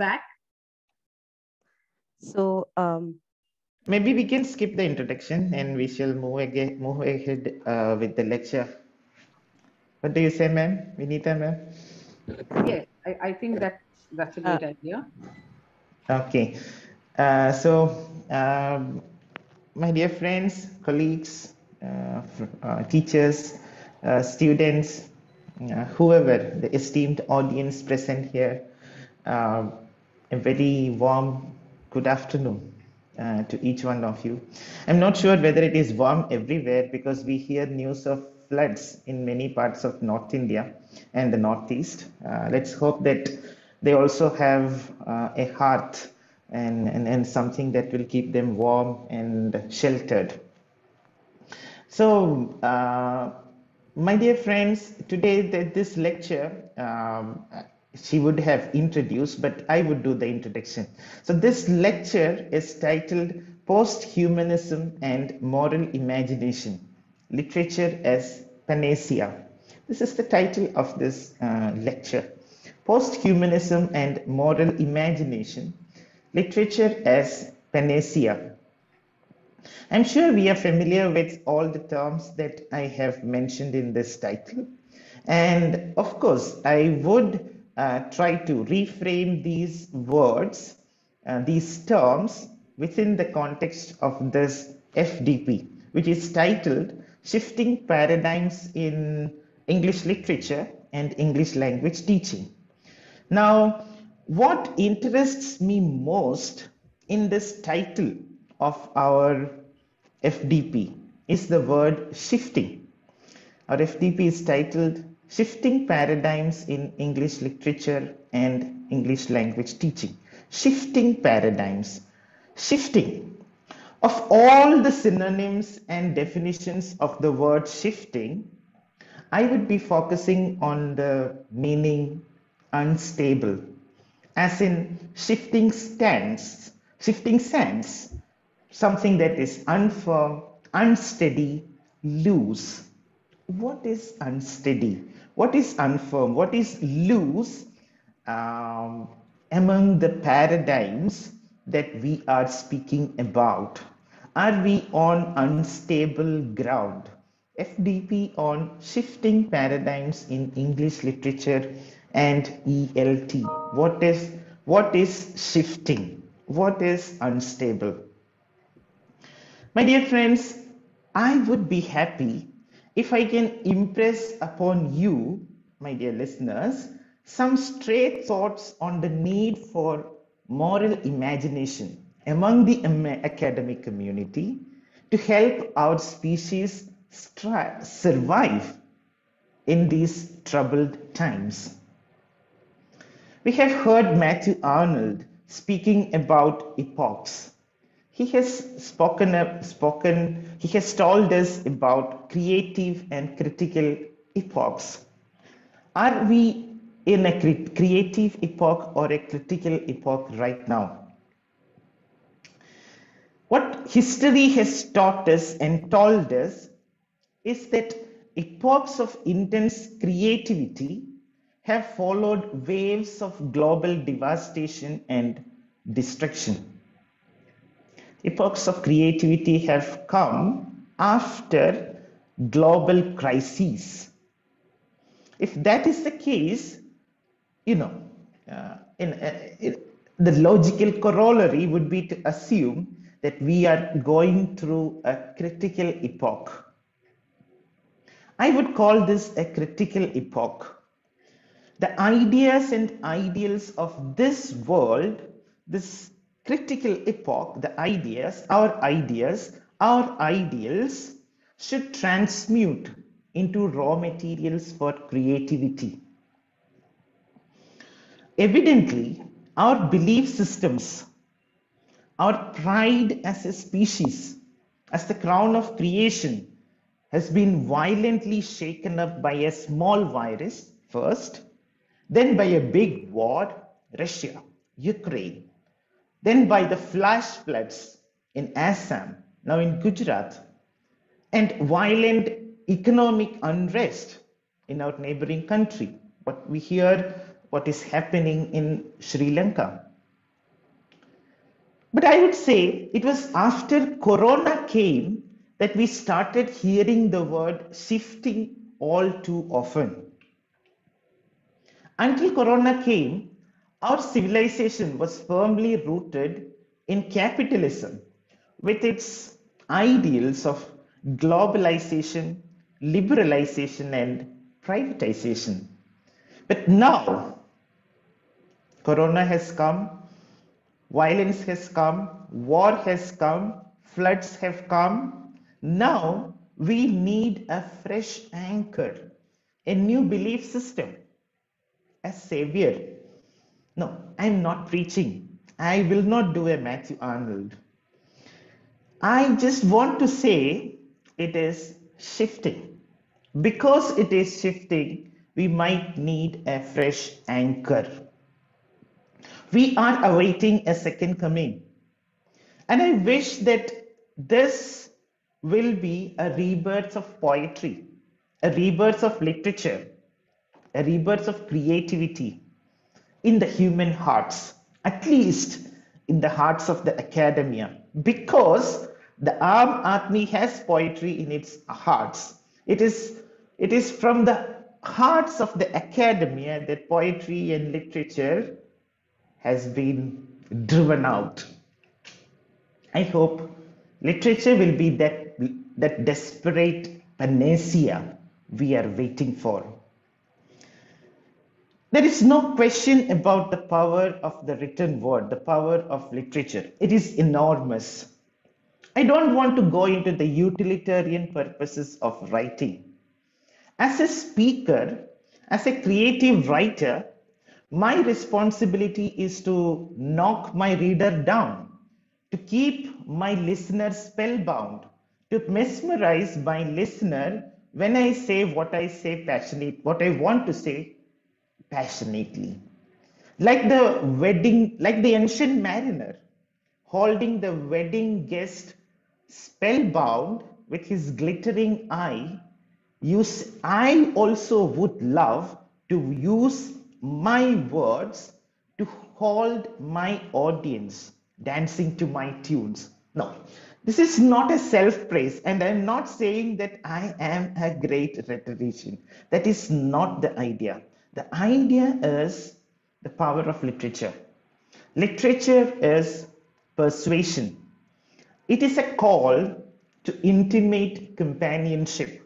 back. So um, maybe we can skip the introduction and we shall move again, move ahead uh, with the lecture. What do you say, ma'am? Vinita, ma'am? Yes, I, I think that that's a great Uh, idea. Okay. Uh, so, um, my dear friends, colleagues, uh, uh, teachers, uh, students, uh, whoever, the esteemed audience present here, uh, a very warm good afternoon uh, to each one of you. I'm not sure whether it is warm everywhere because we hear news of floods in many parts of North India and the Northeast. Uh, let's hope that they also have uh, a hearth and, and, and something that will keep them warm and sheltered. So, uh, my dear friends, today th- this lecture, um, she would have introduced, but I would do the introduction. So, this lecture is titled Post-Humanism and Moral Imagination, Literature as Panacea. This is the title of this uh, lecture. Post-Humanism and Moral Imagination, Literature as Panacea. I'm sure we are familiar with all the terms that I have mentioned in this title. And of course, I would uh, try to reframe these words, uh, these terms, within the context of this FDP, which is titled Shifting Paradigms in English Literature and English Language Teaching. Now, what interests me most in this title of our FDP is the word shifting. Our FDP is titled Shifting Paradigms in English Literature and English Language Teaching. Shifting Paradigms. Shifting. Of all the synonyms and definitions of the word shifting, I would be focusing on the meaning unstable, as in shifting stance, shifting sense, something that is unfirm, unsteady, loose. What is unsteady? What is unfirm? What is loose um, among the paradigms that we are speaking about? Are we on unstable ground? FDP on shifting paradigms in English literature and ELT. What is what is shifting? What is unstable? My dear friends, I would be happy if I can impress upon you, my dear listeners, some straight thoughts on the need for moral imagination among the academic community to help our species survive in these troubled times. We have heard Matthew Arnold speaking about epochs. He has spoken up, spoken, he has told us about creative and critical epochs. Are we in a cre- creative epoch or a critical epoch right now? What history has taught us and told us is that epochs of intense creativity have followed waves of global devastation and destruction. Epochs of creativity have come after global crises. If that is the case, you know, uh, in, uh, it, the logical corollary would be to assume that we are going through a critical epoch. I would call this a critical epoch. The ideas and ideals of this world, this critical epoch, the ideas, our ideas, our ideals should transmute into raw materials for creativity. Evidently, our belief systems, our pride as a species, as the crown of creation, has been violently shaken up by a small virus first, then by a big war, Russia, Ukraine, then by the flash floods in Assam, now in Gujarat, and violent economic unrest in our neighboring country. What we hear, what is happening in Sri Lanka. But I would say it was after Corona came that we started hearing the word shifting all too often. Until Corona came, our civilization was firmly rooted in capitalism with its ideals of globalization, liberalization, and privatization. But now, Corona has come, violence has come, war has come, floods have come. Now we need a fresh anchor, a new belief system, a savior. No, I'm not preaching. I will not do a Matthew Arnold. I just want to say it is shifting. Because it is shifting, we might need a fresh anchor. We are awaiting a second coming. And I wish that this will be a rebirth of poetry, a rebirth of literature, a rebirth of creativity in the human hearts, at least in the hearts of the academia, because the Aam Aadmi has poetry in its hearts. It is, it is from the hearts of the academia that poetry and literature has been driven out. I hope literature will be that, that desperate panacea we are waiting for. There is no question about the power of the written word, the power of literature. It is enormous. I don't want to go into the utilitarian purposes of writing. As a speaker, as a creative writer, my responsibility is to knock my reader down, to keep my listener spellbound, to mesmerize my listener when I say what I say passionate, what I want to say passionately. Like the wedding, like the ancient mariner holding the wedding guest spellbound with his glittering eye, use, I also would love to use my words to hold my audience dancing to my tunes. No, this is not a self praise, and I'm not saying that I am a great rhetorician. That is not the idea. The idea is the power of literature. Literature is persuasion, it is a call to intimate companionship.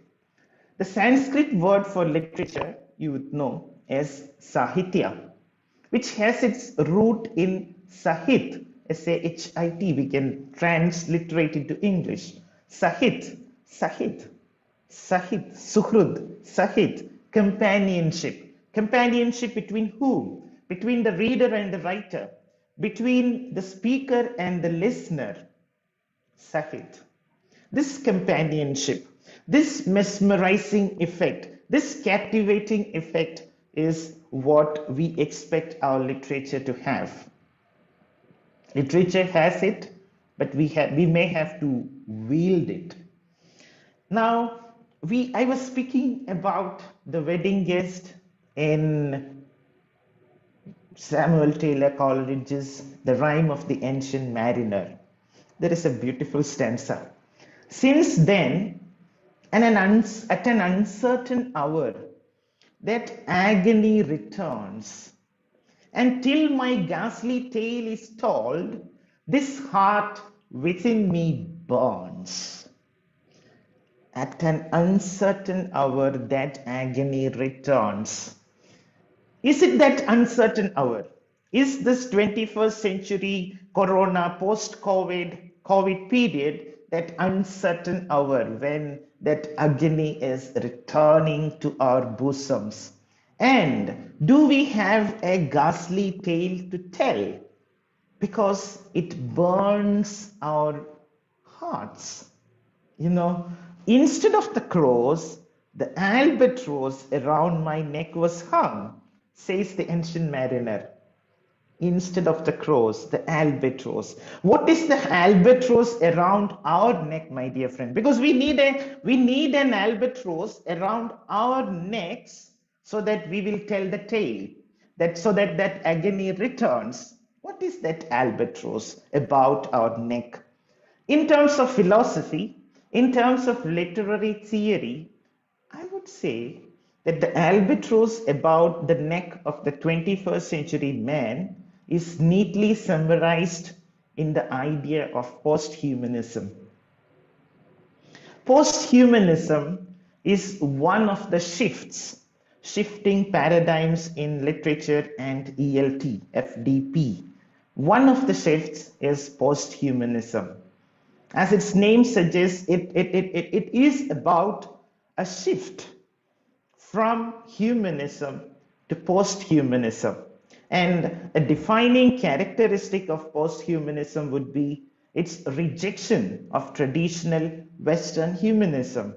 The Sanskrit word for literature, you would know, is Sahitya, which has its root in Sahit, S-A-H-I-T. We can transliterate into English. Sahit, Sahit, Sahit, Suhrud, Sahit, companionship. Companionship between whom? Between the reader and the writer, between the speaker and the listener. Sahit. This companionship, this mesmerizing effect, this captivating effect is what we expect our literature to have. Literature has it, but we have we may have to wield it. Now, we I was speaking about the wedding guest in Samuel Taylor Coleridge's The Rime of the Ancient Mariner. There is a beautiful stanza. Since then, an at an uncertain hour, that agony returns. And till my ghastly tale is told, this heart within me burns. At an uncertain hour, that agony returns. Is it that uncertain hour? Is this 21st century corona post COVID COVID period that uncertain hour when that agony is returning to our bosoms? And do we have a ghastly tale to tell? Because it burns our hearts. You know, instead of the cross, the albatross around my neck was hung, says the ancient mariner instead of the cross, the albatross. What is the albatross around our neck, my dear friend? Because we need a we need an albatross around our necks so that we will tell the tale. That so that that agony returns What is that albatross about our neck? In terms of philosophy, in terms of literary theory, I would say that the albatross about the neck of the 21st century man is neatly summarized in the idea of posthumanism. Posthumanism is one of the shifts, shifting paradigms in literature and ELT, FDP. One of the shifts is posthumanism. As its name suggests, it, it, it, it is about a shift from humanism to posthumanism. And a defining characteristic of posthumanism would be its rejection of traditional Western humanism.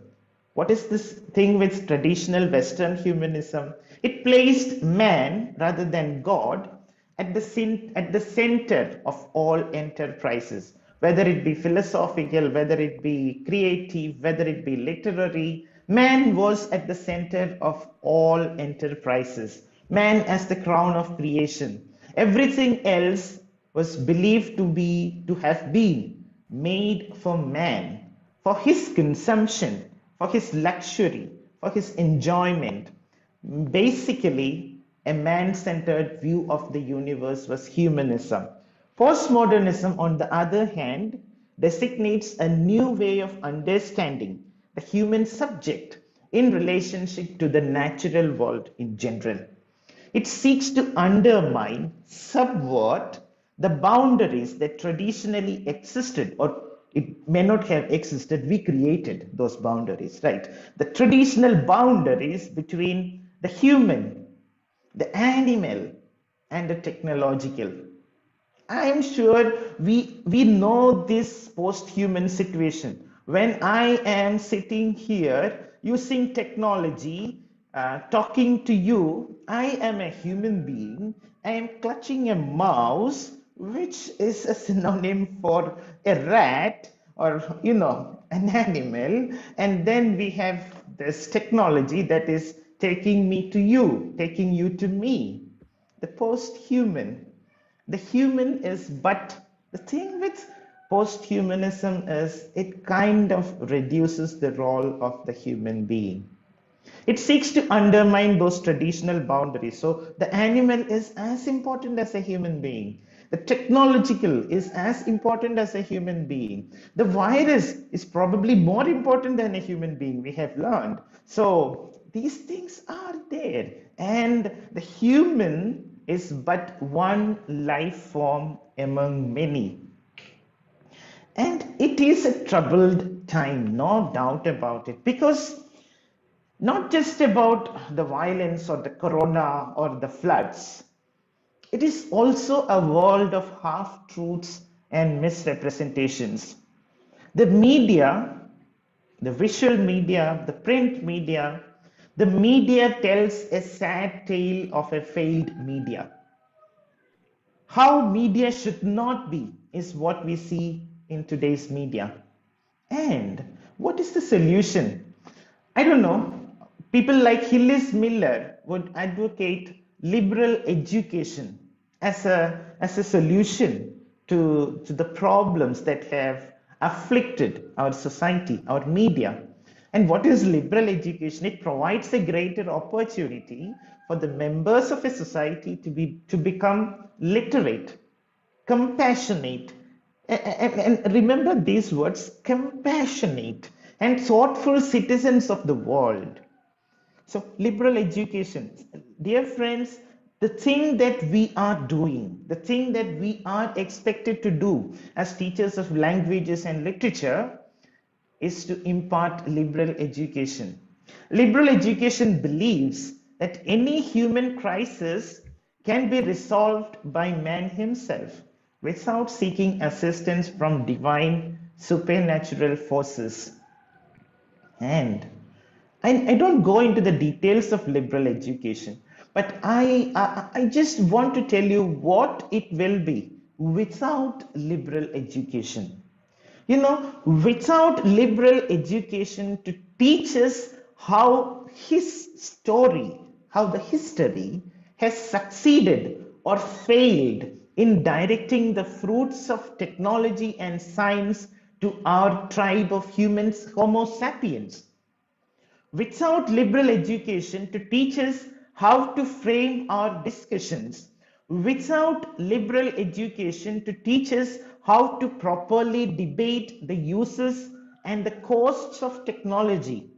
What is this thing with traditional Western humanism? It placed man rather than God at the, at the center of all enterprises, whether it be philosophical, whether it be creative, whether it be literary, Man was at the center of all enterprises, man as the crown of creation. Everything else was believed to be, to have been made for man, for his consumption, for his luxury, for his enjoyment. Basically, a man centered view of the universe was humanism. Postmodernism, on the other hand, designates a new way of understanding the human subject in relationship to the natural world in general. It seeks to undermine, subvert the boundaries that traditionally existed or it may not have existed. We created those boundaries, right? The traditional boundaries between the human, the animal, and the technological. I am sure we, we know this post human situation when I am sitting here using technology, uh, talking to you, I am a human being. I am clutching a mouse, which is a synonym for a rat or, you know, an animal. And then we have this technology that is taking me to you, taking you to me. The post human. The human is but the thing with posthumanism is it kind of reduces the role of the human being. It seeks to undermine those traditional boundaries. So the animal is as important as a human being. The technological is as important as a human being. The virus is probably more important than a human being, we have learned. So these things are there. And the human is but one life form among many. And it is a troubled time, no doubt about it, because not just about the violence or the corona or the floods, it is also a world of half truths and misrepresentations. The media, the visual media, the print media, the media tells a sad tale of a failed media. How media should not be is what we see in today's media. And what is the solution? I don't know. People like Hillis Miller would advocate liberal education as a, as a solution to, to the problems that have afflicted our society, our media. And what is liberal education? It provides a greater opportunity for the members of a society to be to become literate, compassionate, and, and remember these words compassionate and thoughtful citizens of the world. So, liberal education, dear friends, the thing that we are doing, the thing that we are expected to do as teachers of languages and literature is to impart liberal education. Liberal education believes that any human crisis can be resolved by man himself without seeking assistance from divine supernatural forces. And I, don't go into the details of liberal education, but I, I, I just want to tell you what it will be without liberal education. You know, without liberal education to teach us how his story, how the history has succeeded or failed in directing the fruits of technology and science to our tribe of humans, Homo sapiens. Without liberal education to teach us how to frame our discussions, without liberal education to teach us how to properly debate the uses and the costs of technology,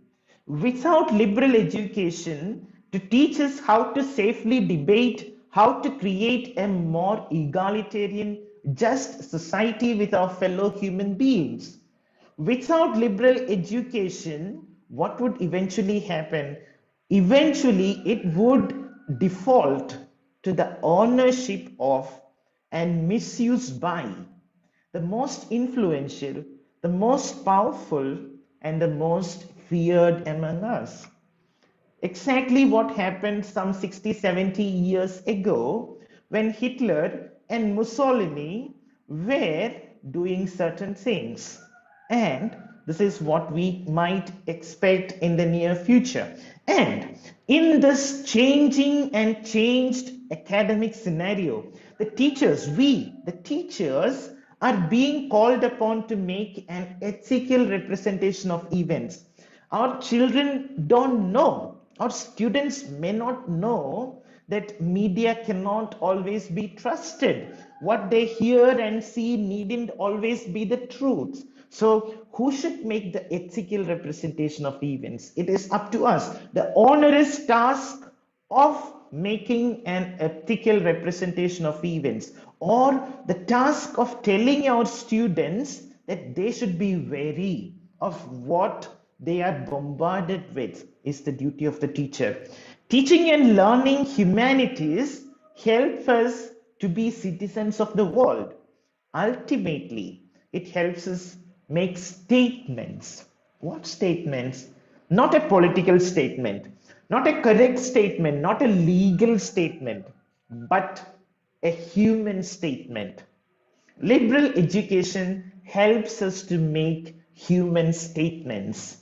without liberal education to teach us how to safely debate how to create a more egalitarian, just society with our fellow human beings. Without liberal education, what would eventually happen? Eventually, it would default to the ownership of and misuse by the most influential, the most powerful, and the most feared among us exactly what happened some 60, 70 years ago when Hitler and Mussolini were doing certain things. And this is what we might expect in the near future. And in this changing and changed academic scenario, the teachers, we, the teachers, are being called upon to make an ethical representation of events. Our children don't know our students may not know that media cannot always be trusted. What they hear and see needn't always be the truth. So, who should make the ethical representation of events? It is up to us. The onerous task of making an ethical representation of events or the task of telling our students that they should be wary of what they are bombarded with is the duty of the teacher. Teaching and learning humanities help us to be citizens of the world. Ultimately, it helps us make statements. What statements? Not a political statement, not a correct statement, not a legal statement, but a human statement. Liberal education helps us to make human statements.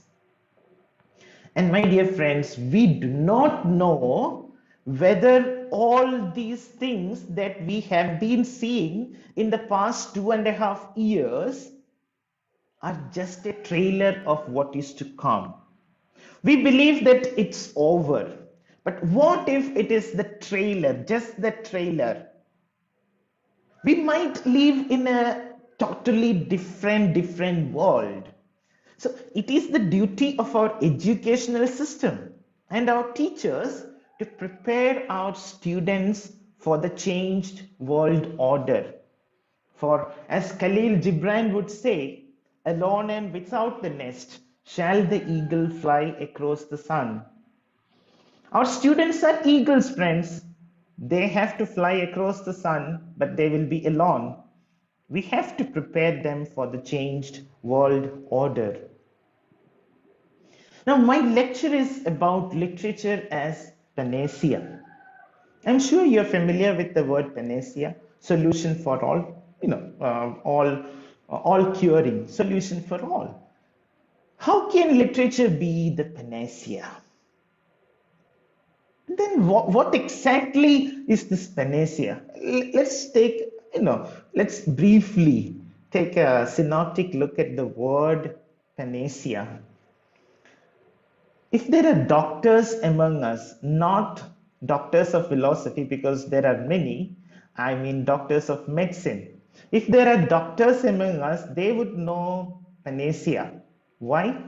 And my dear friends, we do not know whether all these things that we have been seeing in the past two and a half years are just a trailer of what is to come. We believe that it's over. But what if it is the trailer, just the trailer? We might live in a totally different, different world. So it is the duty of our educational system and our teachers to prepare our students for the changed world order. For as Khalil Gibran would say, alone and without the nest shall the eagle fly across the sun. Our students are eagles, friends. They have to fly across the sun, but they will be alone we have to prepare them for the changed world order. Now, my lecture is about literature as panacea. I'm sure you're familiar with the word panacea, solution for all, you know, uh, all, uh, all curing, solution for all. How can literature be the panacea? Then what, what exactly is this panacea? Let's take you know, let's briefly take a synoptic look at the word panacea. If there are doctors among us, not doctors of philosophy, because there are many, I mean doctors of medicine. If there are doctors among us, they would know panacea. Why?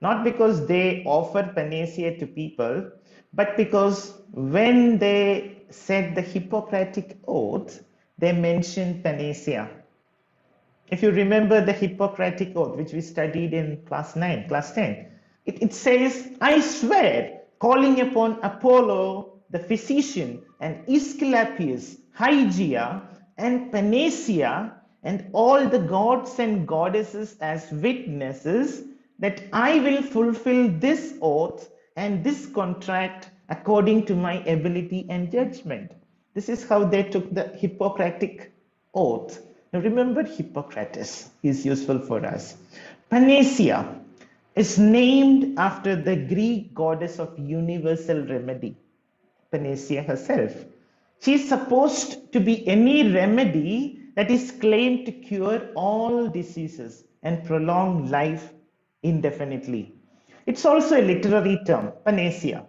Not because they offer panacea to people, but because when they said the Hippocratic oath, they mentioned panacea. If you remember the Hippocratic Oath, which we studied in class 9, class 10, it, it says, I swear, calling upon Apollo, the physician, and Aesculapius, Hygeia, and Panacea, and all the gods and goddesses as witnesses, that I will fulfill this oath and this contract according to my ability and judgment. This is how they took the Hippocratic oath. Now remember Hippocrates is useful for us. Panacea is named after the Greek goddess of universal remedy, Panacea herself. She is supposed to be any remedy that is claimed to cure all diseases and prolong life indefinitely. It's also a literary term, panacea,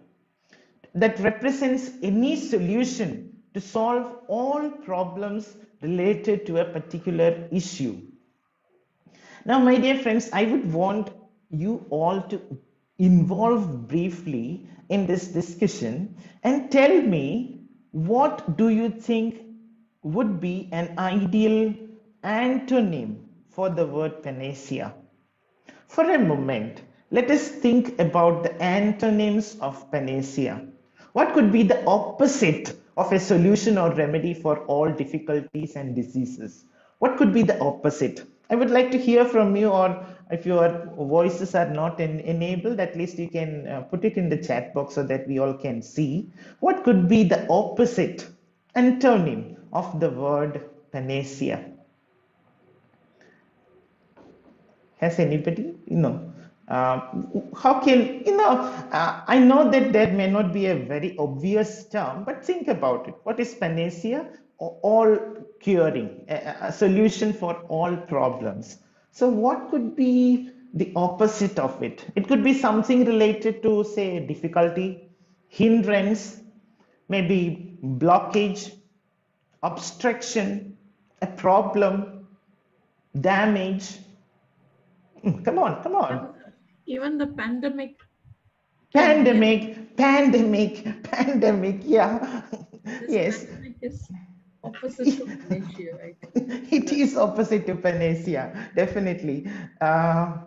that represents any solution to solve all problems related to a particular issue. Now, my dear friends, I would want you all to involve briefly in this discussion and tell me what do you think would be an ideal antonym for the word panacea. For a moment, let us think about the antonyms of panacea. What could be the opposite of a solution or remedy for all difficulties and diseases? What could be the opposite? I would like to hear from you, or if your voices are not enabled, at least you can uh, put it in the chat box so that we all can see. What could be the opposite antonym of the word panacea? Has anybody, you know, uh, how can, you know, uh, I know that that may not be a very obvious term, but think about it. What is panacea? All curing, a, a solution for all problems. So what could be the opposite of it? It could be something related to, say, difficulty, hindrance, maybe blockage, obstruction, a problem, damage. Hmm, come on, come on. Even the pandemic. Pandemic, pandemic, pandemic, yeah. This yes. pandemic is opposite to panacea, right? it is opposite to panacea, definitely. Uh,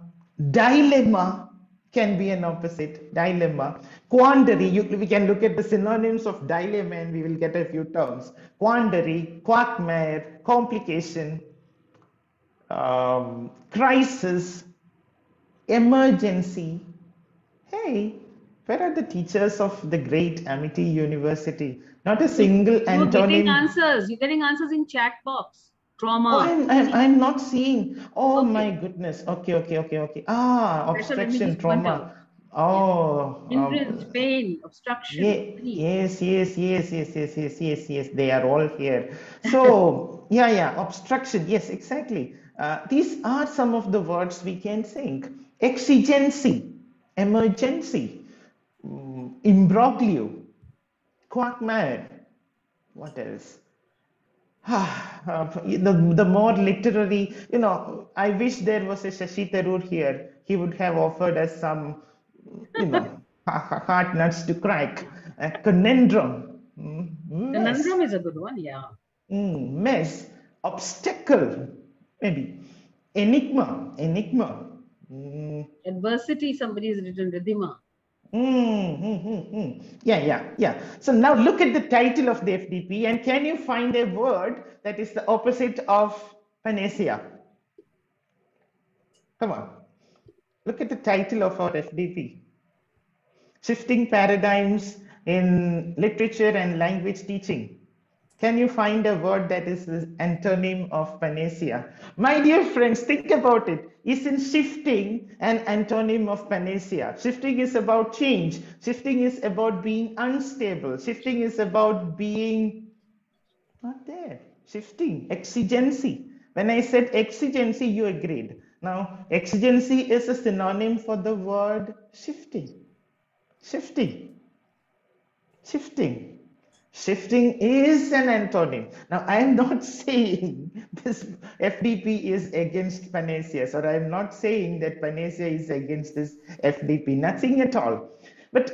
dilemma can be an opposite. Dilemma. Quandary, you, we can look at the synonyms of dilemma and we will get a few terms. Quandary, quagmire, complication, um, crisis, emergency. Hey, where are the teachers of the great Amity University? Not a single You're getting answers. You're getting answers in chat box. Trauma. Oh, I'm, I'm, I'm not seeing. Oh Okay. my goodness. Okay, okay, okay, okay. Ah, Better let me obstruction, trauma. Oh, Hindrance, um, pain, obstruction. Ye- grief. yes, yes, yes, yes, yes, yes, yes, yes. They are all here. So, yeah, yeah, obstruction. Yes, exactly. Uh, these are some of the words we can think. Exigency, emergency, mm, imbroglio, quagmire. What else? The, the more literary, you know, I wish there was a Shashi Tharoor here. He would have offered us some, you know, hard nuts to crack. A conundrum. Mm. Conundrum is a good one. Yeah. Mm, mess. Obstacle. Maybe. Enigma. Enigma. Mm, Adversity, somebody has written Ridhima. Mm, mm, mm, mm. Yeah, yeah, yeah. So now look at the title of the FDP and can you find a word that is the opposite of panacea? Come on. Look at the title of our FDP. Shifting paradigms in literature and language teaching. Can you find a word that is the antonym of panacea? My dear friends, think about it. Isn't shifting an antonym of panacea? Shifting is about change. Shifting is about being unstable. Shifting is about being not there. Shifting, exigency. When I said exigency, you agreed. Now, exigency is a synonym for the word shifting. Shifting. Shifting. Shifting is an antonym. Now, I am not saying this FDP is against Panaceas, or I am not saying that Panacea is against this FDP. Nothing at all. But,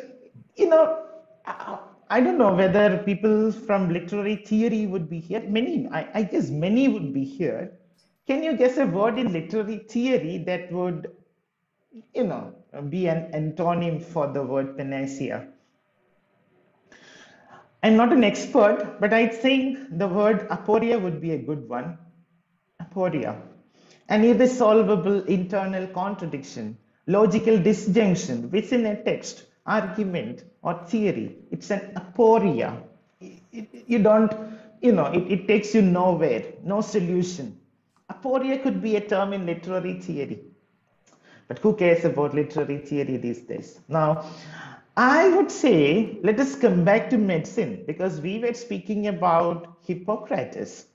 you know, I I don't know whether people from literary theory would be here. Many, I, I guess many would be here. Can you guess a word in literary theory that would, you know, be an antonym for the word panacea? I'm not an expert, but I think the word aporia would be a good one. Aporia. An irresolvable internal contradiction, logical disjunction within a text, argument, or theory. It's an aporia. You don't, you know, it, it takes you nowhere, no solution. Aporia could be a term in literary theory. But who cares about literary theory these days? Now, I would say let us come back to medicine because we were speaking about Hippocrates.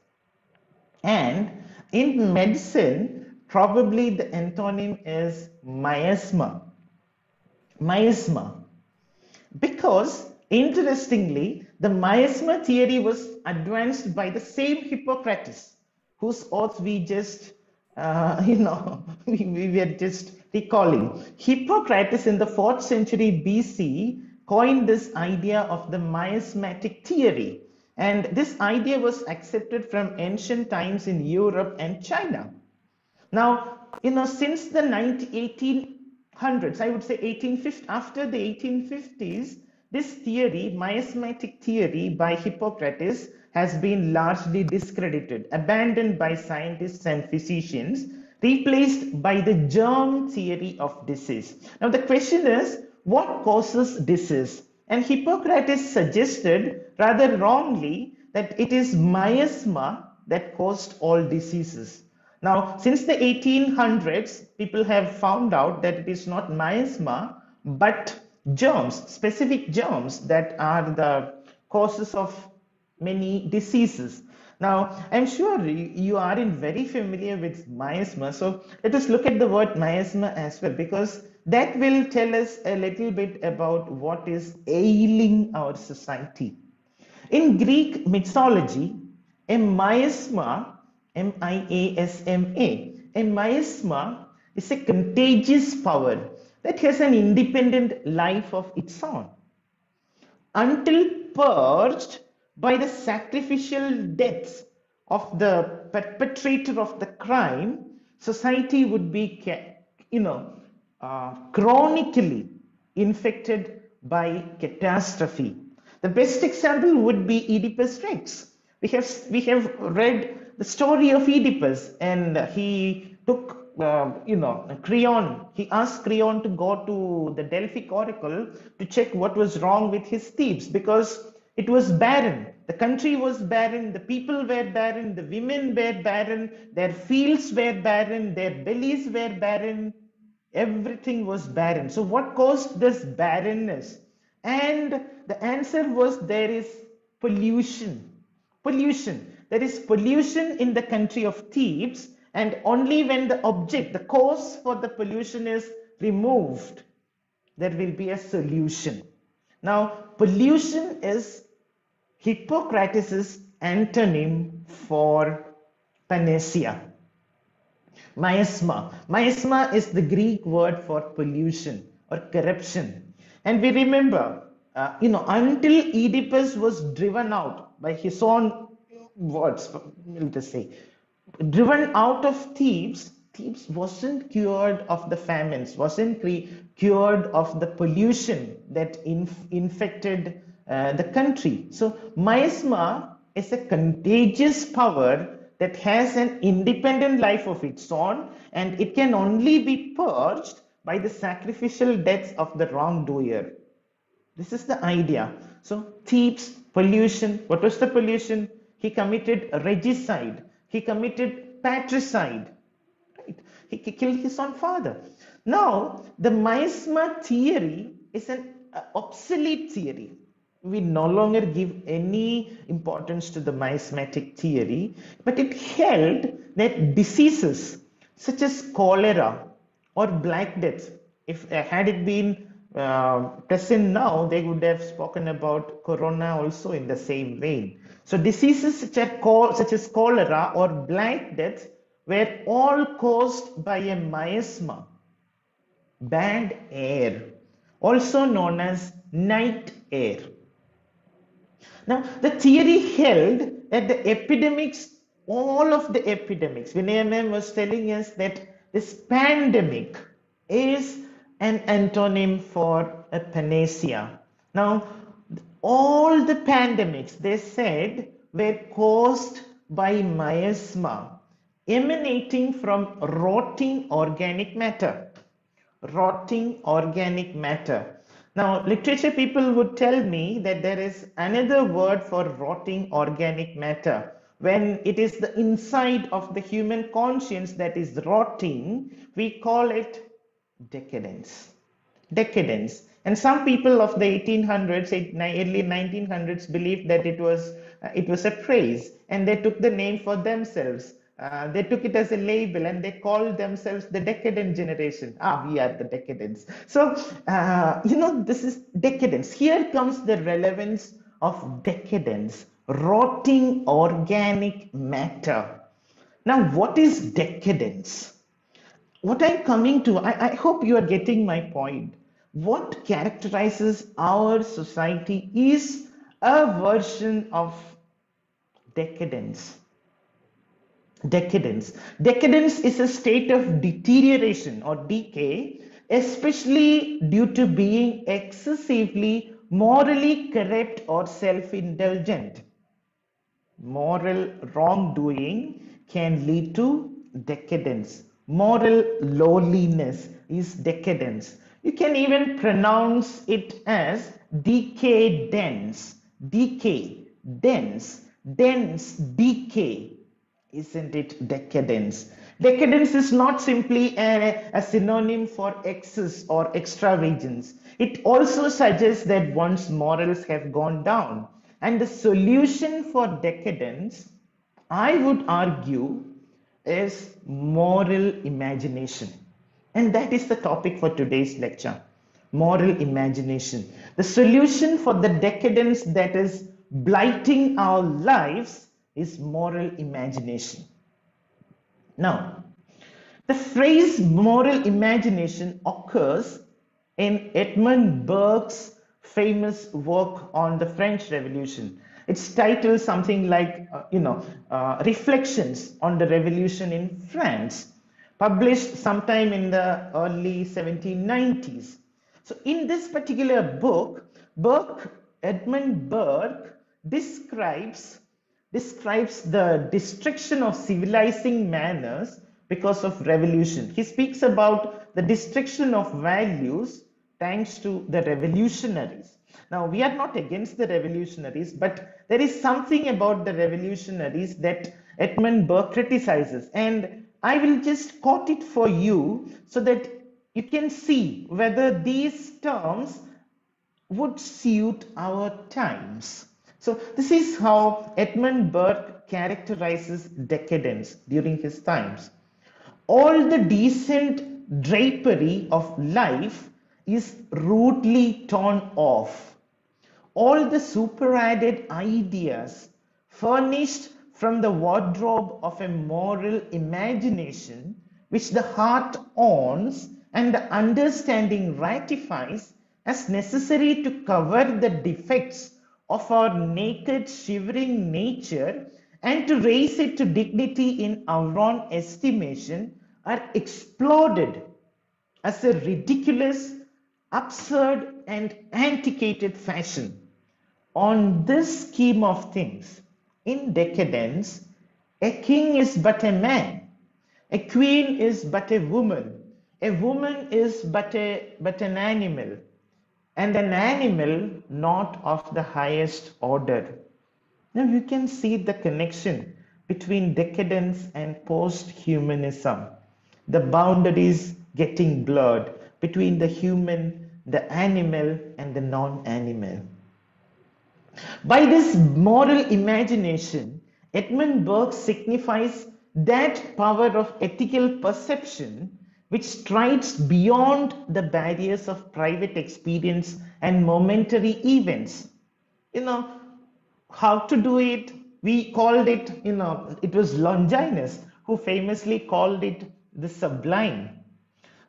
And in medicine, probably the antonym is miasma. Miasma. Because interestingly, the miasma theory was advanced by the same Hippocrates, whose oath we just, uh, you know, we, we were just recalling. Hippocrates in the 4th century BC coined this idea of the miasmatic theory. And this idea was accepted from ancient times in Europe and China. Now, you know, since the 1800s, I would say 1850, after the 1850s, this theory, miasmatic theory by Hippocrates, has been largely discredited, abandoned by scientists and physicians, replaced by the germ theory of disease. Now, the question is, what causes disease? And Hippocrates suggested, rather wrongly, that it is miasma that caused all diseases. Now, since the 1800s, people have found out that it is not miasma, but germs, specific germs that are the causes of many diseases. Now, I'm sure you are in very familiar with miasma. So let us look at the word miasma as well, because that will tell us a little bit about what is ailing our society. In Greek mythology, a miasma, M-I-A-S-M-A, a miasma is a contagious power that has an independent life of its own. Until purged by the sacrificial deaths of the perpetrator of the crime, society would be, you know, uh, chronically infected by catastrophe. The best example would be Oedipus Rex. We have, we have read the story of Oedipus and he took uh, you know, Creon, he asked Creon to go to the Delphic oracle to check what was wrong with his Thebes because it was barren. The country was barren, the people were barren, the women were barren, their fields were barren, their bellies were barren, everything was barren. So, what caused this barrenness? And the answer was there is pollution. Pollution. There is pollution in the country of Thebes and only when the object, the cause for the pollution is removed, there will be a solution. Now, pollution is Hippocrates' antonym for panacea. Miasma. Miasma is the Greek word for pollution or corruption. And we remember, uh, you know, until Oedipus was driven out by his own words, let us say, driven out of Thebes, Thebes wasn't cured of the famines, wasn't cured of the pollution that inf infected uh, the country. So miasma is a contagious power that has an independent life of its own and it can only be purged by the sacrificial deaths of the wrongdoer. This is the idea. So Thebes, pollution, what was the pollution? He committed regicide he committed patricide. Right? He killed his own father. Now, the miasma theory is an uh, obsolete theory. We no longer give any importance to the miasmatic theory, but it held that diseases such as cholera or black death, if uh, had it been uh, present now, they would have spoken about corona also in the same vein. So diseases such as, such as cholera or black death were all caused by a miasma, bad air, also known as night air. Now, the theory held that the epidemics, all of the epidemics, Vinay was telling us that this pandemic is an antonym for a panacea. Now, all the pandemics, they said, were caused by miasma emanating from rotting organic matter. Rotting organic matter. Now, literature people would tell me that there is another word for rotting organic matter. When it is the inside of the human conscience that is rotting, we call it decadence. Decadence And some people of the 1800s, early 1900s believed that it was uh, it was a phrase, and they took the name for themselves. Uh, they took it as a label and they called themselves the decadent generation. Ah, we are the decadents. So, uh, you know, this is decadence. Here comes the relevance of decadence, rotting organic matter. Now, what is decadence? What I'm coming to, I, I hope you are getting my point. What characterizes our society is a version of decadence decadence. Decadence is a state of deterioration or decay, especially due to being excessively morally corrupt or self indulgent. Moral wrongdoing can lead to decadence. Moral lowliness is decadence. You can even pronounce it as decadence, decay, dense, dense, decay isn't it decadence? Decadence is not simply a, a, synonym for excess or extravagance. It also suggests that one's morals have gone down. And the solution for decadence, I would argue, is moral imagination. And that is the topic for today's lecture moral imagination. The solution for the decadence that is blighting our lives is moral imagination. Now, the phrase moral imagination occurs in Edmund Burke's famous work on the French Revolution. It's titled something like, uh, you know, uh, Reflections on the Revolution in France, published sometime in the early 1790s. So, in this particular book, Burke, Edmund Burke describes describes the destruction of civilizing manners because of revolution. He speaks about the destruction of values thanks to the revolutionaries. Now, we are not against the revolutionaries, but there is something about the revolutionaries that Edmund Burke criticizes. And I will just quote it for you so that you can see whether these terms would suit our times. So this is how Edmund Burke characterizes decadence during his times. All the decent drapery of life is rudely torn off. All the superadded ideas furnished from the wardrobe of a moral imagination which the heart owns and the understanding ratifies as necessary to cover the defects of our naked, shivering nature and to raise it to dignity in our own estimation are exploded as a ridiculous, absurd, and antiquated fashion. On this scheme of things, in decadence, a king is but a man, a queen is but a woman, a woman is but, a, but an animal, and an animal not of the highest order. Now you can see the connection between decadence and post humanism, the boundaries getting blurred between the human, the animal, and the non animal. By this moral imagination, Edmund Burke signifies that power of ethical perception which strides beyond the barriers of private experience and momentary events. You know, how to do it, we called it, you know, it was Longinus who famously called it the sublime.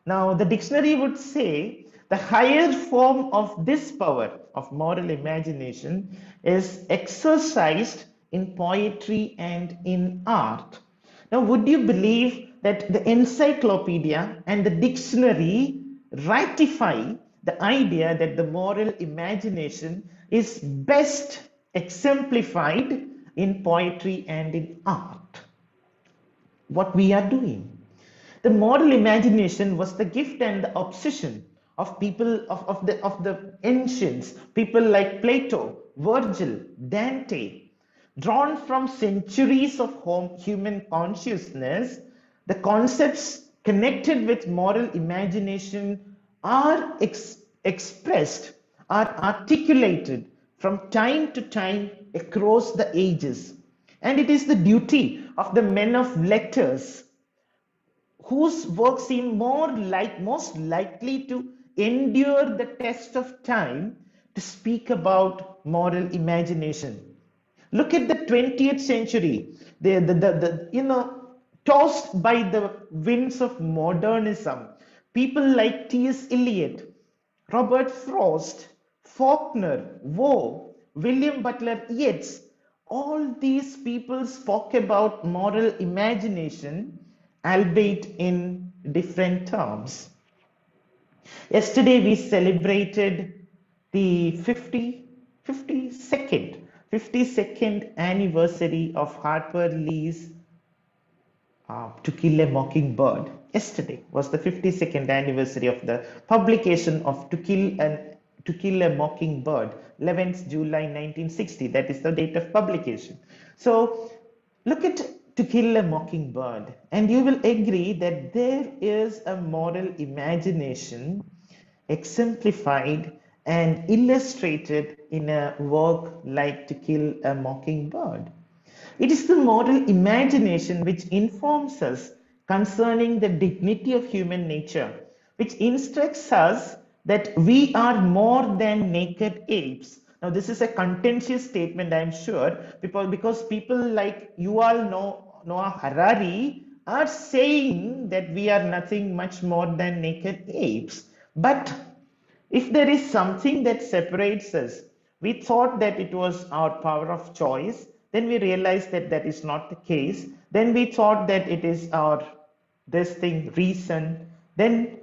Now, the dictionary would say the higher form of this power of moral imagination is exercised in poetry and in art. Now, would you believe that the encyclopedia and the dictionary ratify the idea that the moral imagination is best exemplified in poetry and in art? What we are doing. The moral imagination was the gift and the obsession of people of, of the of the ancients, people like Plato, Virgil, Dante, drawn from centuries of home, human consciousness, the concepts connected with moral imagination are ex expressed are articulated from time to time across the ages. And it is the duty of the men of letters whose work seem more like most likely to endure the test of time to speak about moral imagination. Look at the 20th century, the, the, the, the you know, tossed by the winds of modernism. People like T.S. Eliot, Robert Frost, Faulkner, Waugh, William Butler Yeats, all these people spoke about moral imagination, albeit in different terms. Yesterday we celebrated the 50, 52nd, 52nd anniversary of Harper Lee's uh, To Kill a Mockingbird. Yesterday was the 52nd anniversary of the publication of To Kill an to Kill a Mockingbird, 11th July 1960. That is the date of publication. So look at To Kill a Mockingbird, and you will agree that there is a moral imagination exemplified and illustrated in a work like To Kill a Mockingbird. It is the moral imagination which informs us concerning the dignity of human nature, which instructs us that we are more than naked apes. Now, this is a contentious statement, I'm sure, because, because people like you all know Noah Harari are saying that we are nothing much more than naked apes. But if there is something that separates us, we thought that it was our power of choice. Then we realized that that is not the case. Then we thought that it is our this thing reason. Then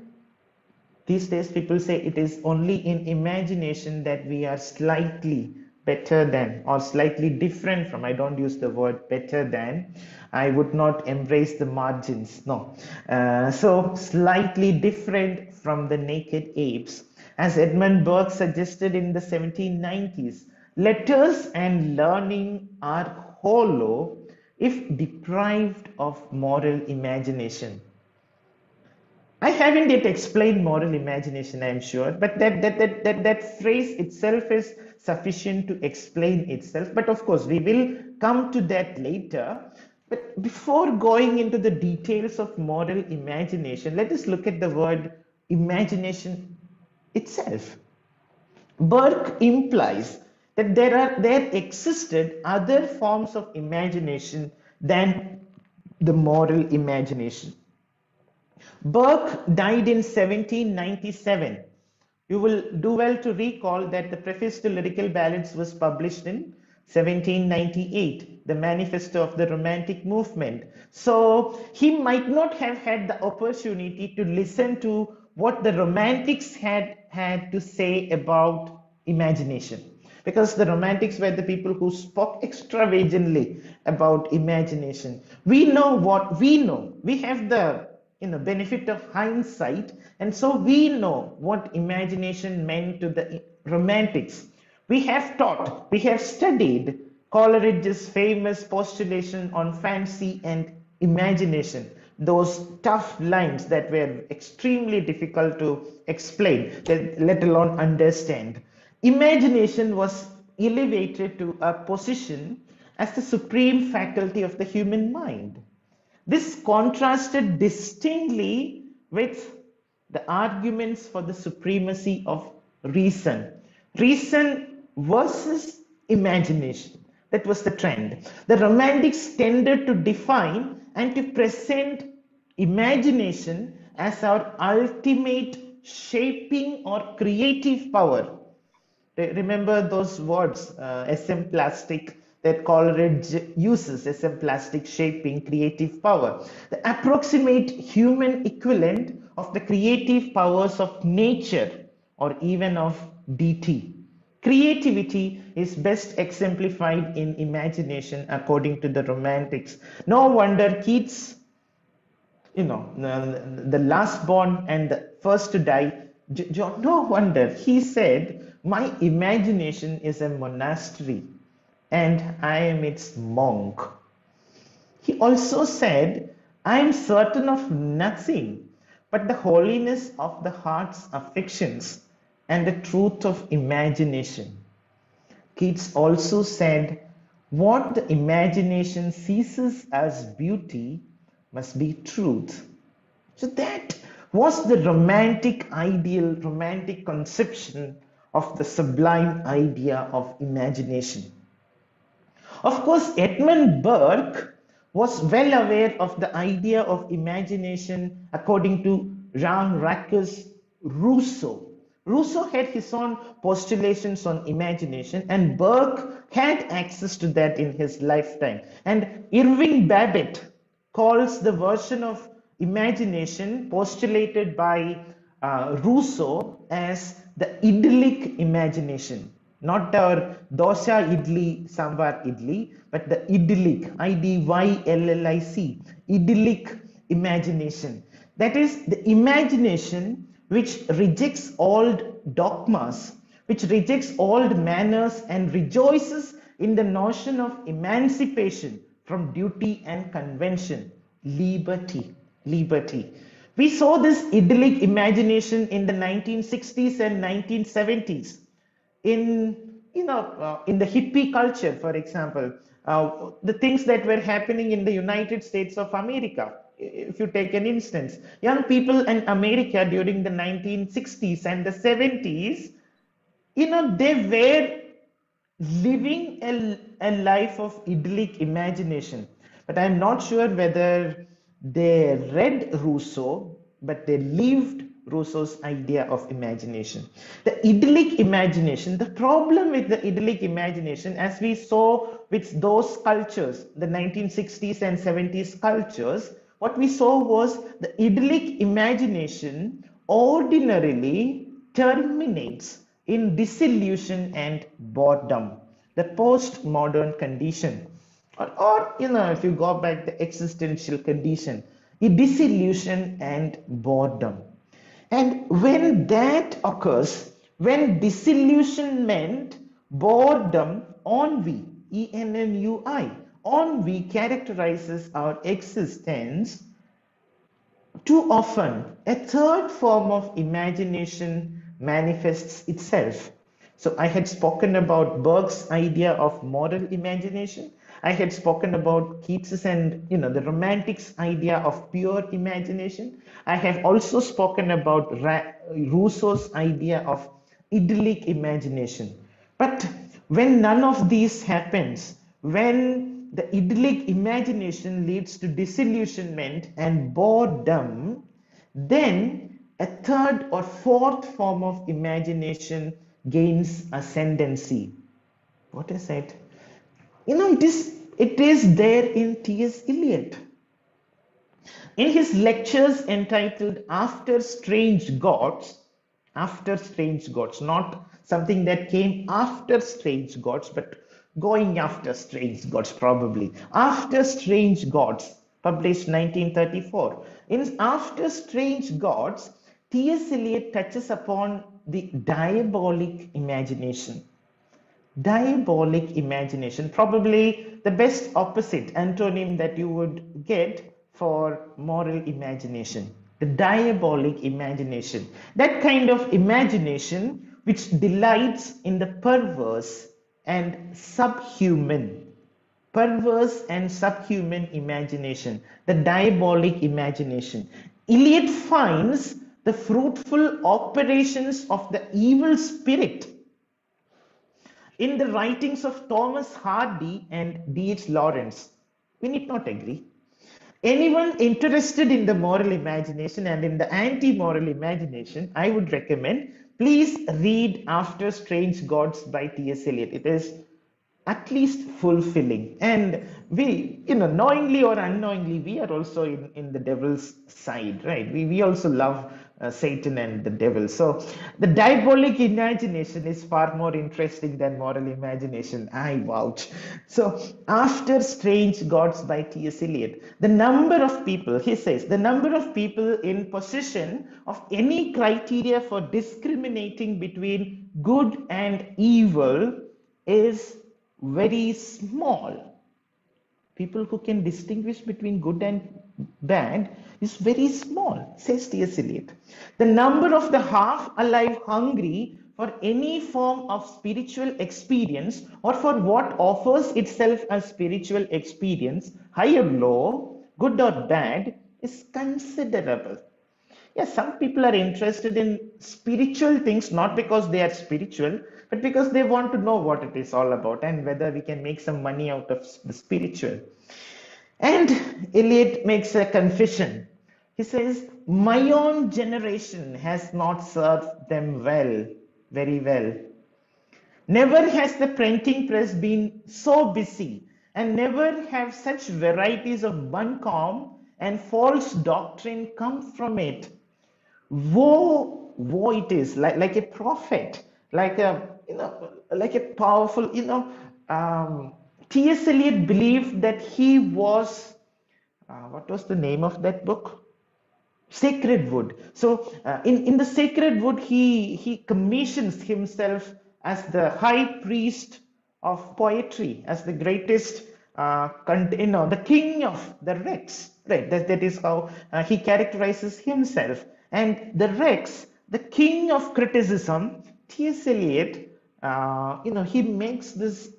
these days people say it is only in imagination that we are slightly better than or slightly different from i don't use the word better than i would not embrace the margins no uh, so slightly different from the naked apes as edmund burke suggested in the 1790s letters and learning are hollow if deprived of moral imagination I haven't yet explained moral imagination, I'm sure, but that, that, that, that, that phrase itself is sufficient to explain itself. But of course, we will come to that later. But before going into the details of moral imagination, let us look at the word imagination itself. Burke implies that there are there existed other forms of imagination than the moral imagination. Burke died in 1797. You will do well to recall that the preface to Lyrical Ballads was published in 1798, the manifesto of the Romantic movement. So he might not have had the opportunity to listen to what the Romantics had had to say about imagination. Because the Romantics were the people who spoke extravagantly about imagination. We know what we know. We have the you know benefit of hindsight and so we know what imagination meant to the romantics we have taught we have studied coleridge's famous postulation on fancy and imagination those tough lines that were extremely difficult to explain let alone understand imagination was elevated to a position as the supreme faculty of the human mind this contrasted distinctly with the arguments for the supremacy of reason. Reason versus imagination. That was the trend. The Romantics tended to define and to present imagination as our ultimate shaping or creative power. Remember those words, uh, esemplastic, that Coleridge uses a plastic shaping creative power. The approximate human equivalent of the creative powers of nature or even of deity. Creativity is best exemplified in imagination according to the Romantics. No wonder Keats, you know, the last born and the first to die, no wonder he said, My imagination is a monastery and I am its monk. He also said, I am certain of nothing but the holiness of the heart's affections and the truth of imagination. Keats also said, What the imagination seizes as beauty must be truth. So that was the romantic ideal, romantic conception of the sublime idea of imagination. Of course, Edmund Burke was well aware of the idea of imagination according to Jean Jacques Rousseau. Rousseau had his own postulations on imagination, and Burke had access to that in his lifetime. And Irving Babbitt calls the version of imagination postulated by uh, Rousseau as the idyllic imagination, not our dosha idli, sambar idli, but the idyllic, I D Y L L I C, idyllic imagination. That is the imagination which rejects old dogmas, which rejects old manners and rejoices in the notion of emancipation from duty and convention, liberty, liberty. We saw this idyllic imagination in the 1960s and 1970s. In you know, uh, in the hippie culture, for example, uh, the things that were happening in the United States of America, if you take an instance, young people in America during the 1960s and the 70s, you know, they were living a, a life of idyllic imagination. But I'm not sure whether they read Rousseau, but they lived Rousseau's idea of imagination. The idyllic imagination, the problem with the idyllic imagination, as we saw with those cultures, the 1960s and 70s cultures, what we saw was the idyllic imagination ordinarily terminates in disillusion and boredom, the postmodern condition. Or, or, you know, if you go back the existential condition, disillusion and boredom. And when that occurs, when disillusionment, boredom, ennui, E N N U I, ennui characterizes our existence, too often a third form of imagination manifests itself. So I had spoken about Burke's idea of moral imagination. I had spoken about Keats's and you know the romantics idea of pure imagination. I have also spoken about Ra- Rousseau's idea of idyllic imagination. But when none of these happens, when the idyllic imagination leads to disillusionment and boredom, then a third or fourth form of imagination gains ascendancy. What is it? You know, it is it is there in T.S. Eliot. In his lectures entitled After Strange Gods, after strange gods, not something that came after strange gods, but going after strange gods, probably. After Strange Gods, published 1934. In After Strange Gods, T.S. Eliot touches upon the diabolic imagination. Diabolic imagination, probably the best opposite antonym that you would get for moral imagination. The diabolic imagination. That kind of imagination which delights in the perverse and subhuman. Perverse and subhuman imagination. The diabolic imagination. Eliot finds the fruitful operations of the evil spirit in the writings of Thomas Hardy and D.H. Lawrence. We need not agree. Anyone interested in the moral imagination and in the anti moral imagination, I would recommend please read After Strange Gods by T.S. Eliot. It is at least fulfilling. And we, you know, knowingly or unknowingly, we are also in, in the devil's side, right? We, we also love uh, Satan and the devil. So the diabolic imagination is far more interesting than moral imagination. I vouch. So after Strange Gods by T.S. Eliot, the number of people, he says, the number of people in possession of any criteria for discriminating between good and evil is very small. People who can distinguish between good and bad is very small, says T.S. Eliot. The number of the half alive hungry for any form of spiritual experience or for what offers itself as spiritual experience, high or low, good or bad, is considerable. Yes, some people are interested in spiritual things not because they are spiritual, but because they want to know what it is all about and whether we can make some money out of the spiritual. And Eliot makes a confession. He says, My own generation has not served them well, very well. Never has the printing press been so busy, and never have such varieties of buncombe and false doctrine come from it. Woe, woe it is, like, like a prophet, like a you know, like a powerful, you know, um, T.S. Eliot believed that he was, uh, what was the name of that book? Sacred Wood. So uh, in, in the Sacred Wood, he, he commissions himself as the high priest of poetry, as the greatest, uh, you know, the king of the Rex. Right, that, that is how uh, he characterizes himself. And the Rex, the king of criticism, T.S. Eliot, uh, you know, he makes this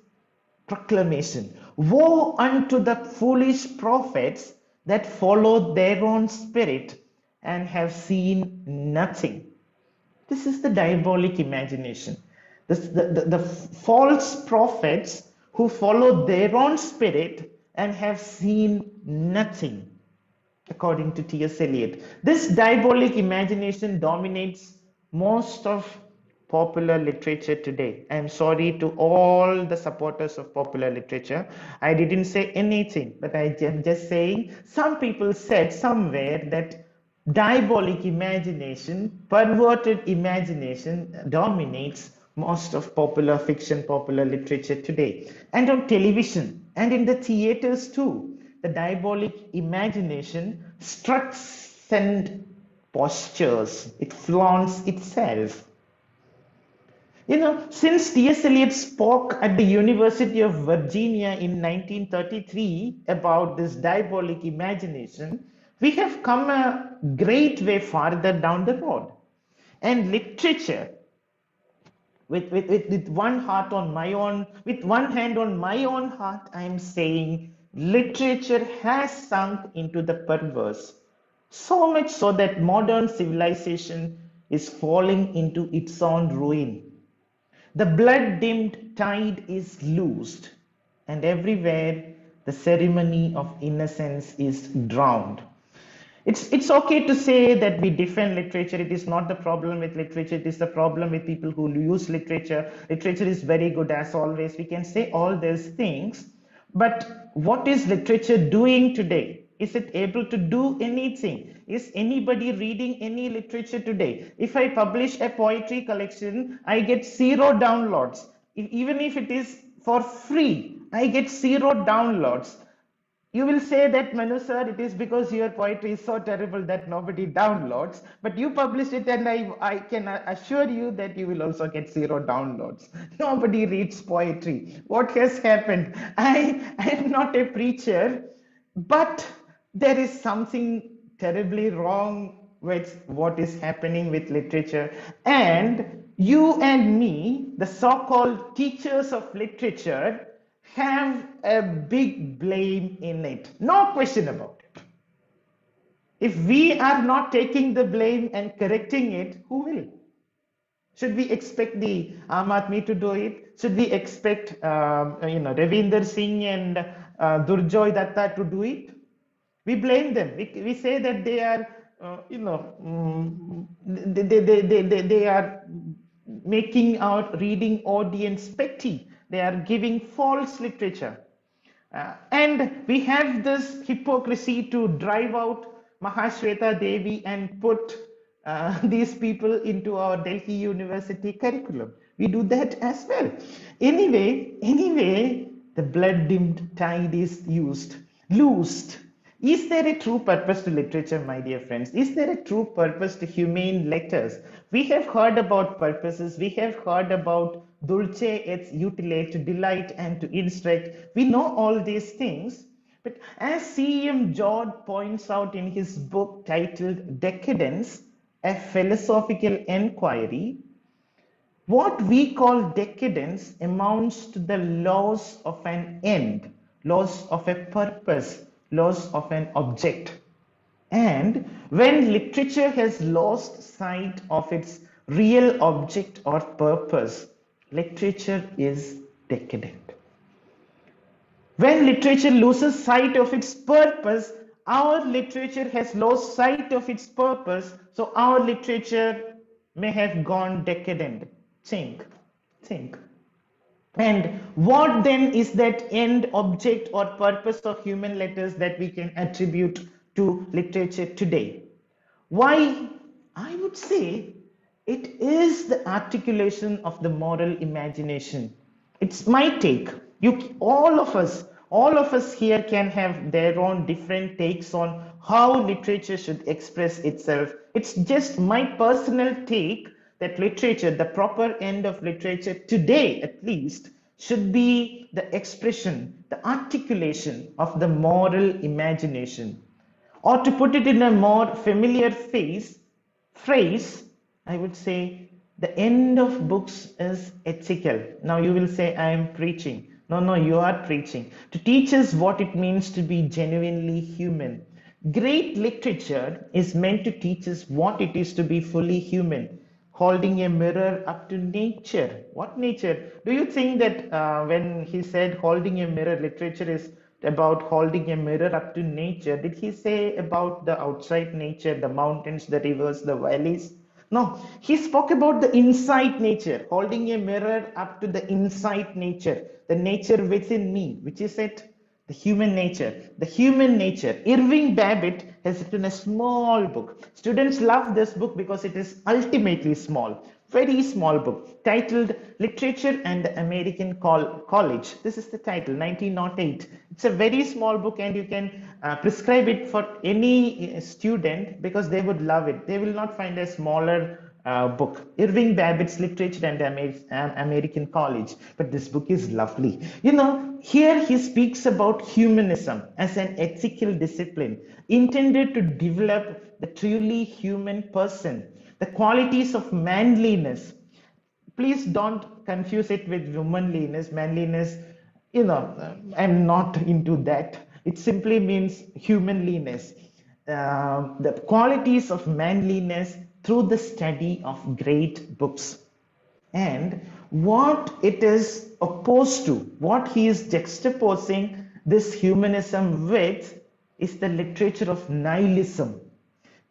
proclamation Woe unto the foolish prophets that follow their own spirit and have seen nothing. This is the diabolic imagination. This, the, the, the false prophets who follow their own spirit and have seen nothing, according to T.S. Eliot. This diabolic imagination dominates most of popular literature today. I'm sorry to all the supporters of popular literature. I didn't say anything, but I am just saying some people said somewhere that diabolic imagination, perverted imagination dominates most of popular fiction, popular literature today. And on television and in the theaters too, the diabolic imagination struts and postures, it flaunts itself you know, since T.S. Eliot spoke at the University of Virginia in 1933 about this diabolic imagination, we have come a great way farther down the road. And literature, with, with, with, with one heart on my own, with one hand on my own heart, I am saying literature has sunk into the perverse. So much so that modern civilization is falling into its own ruin the blood dimmed tide is loosed, and everywhere the ceremony of innocence is drowned. It's, it's okay to say that we defend literature. It is not the problem with literature. It is the problem with people who use literature. Literature is very good as always. We can say all those things. But what is literature doing today? Is it able to do anything? Is anybody reading any literature today? If I publish a poetry collection, I get zero downloads. Even if it is for free, I get zero downloads. You will say that, Manu sir, it is because your poetry is so terrible that nobody downloads. But you publish it, and I, I can assure you that you will also get zero downloads. Nobody reads poetry. What has happened? I, I am not a preacher, but there is something terribly wrong with what is happening with literature. And you and me, the so called teachers of literature, have a big blame in it. No question about it. If we are not taking the blame and correcting it, who will? Should we expect the Aam to do it? Should we expect, um, you know, Ravinder Singh and uh, Durjoy Datta to do it? we blame them we, we say that they are uh, you know um, they, they, they, they, they are making our reading audience petty they are giving false literature uh, and we have this hypocrisy to drive out Mahashweta Devi and put uh, these people into our Delhi University curriculum. We do that as well. Anyway, anyway, the blood dimmed tide is used, loosed is there a true purpose to literature, my dear friends? Is there a true purpose to humane letters? We have heard about purposes. We have heard about dulce et utile, to delight and to instruct. We know all these things. But as C.M. Joad points out in his book titled Decadence, a philosophical inquiry, What we call decadence amounts to the loss of an end, loss of a purpose, loss of an object. And when literature has lost sight of its real object or purpose, literature is decadent. When literature loses sight of its purpose, our literature has lost sight of its purpose, so our literature may have gone decadent. Think, think. And what then is that end object or purpose of human letters that we can attribute to literature today? Why, I would say it is the articulation of the moral imagination. It's my take. You, all of us, all of us here can have their own different takes on how literature should express itself. It's just my personal take that literature, the proper end of literature today at least, should be the expression, the articulation of the moral imagination. Or to put it in a more familiar face, phrase, I would say the end of books is ethical. Now you will say, I am preaching. No, no, you are preaching. To teach us what it means to be genuinely human. Great literature is meant to teach us what it is to be fully human, holding a mirror up to nature. What nature? Do you think that uh, when he said holding a mirror, literature is about holding a mirror up to nature? Did he say about the outside nature, the mountains, the rivers, the valleys? No, he spoke about the inside nature, holding a mirror up to the inside nature, the nature within me, which is it? The human nature. The human nature. Irving Babbitt has written a small book. Students love this book because it is ultimately small, very small book titled Literature and the American College. This is the title, 1908. It's a very small book and you can uh, prescribe it for any uh, student because they would love it. They will not find a smaller uh, book, Irving Babbitt's Literature and Amer um, American College. But this book is lovely. You know, here he speaks about humanism as an ethical discipline intended to develop the truly human person, the qualities of manliness. Please don't confuse it with womanliness, manliness. You know, I'm not into that. It simply means humanliness. Uh, the qualities of manliness through the study of great books. And what it is opposed to, what he is juxtaposing this humanism with, is the literature of nihilism,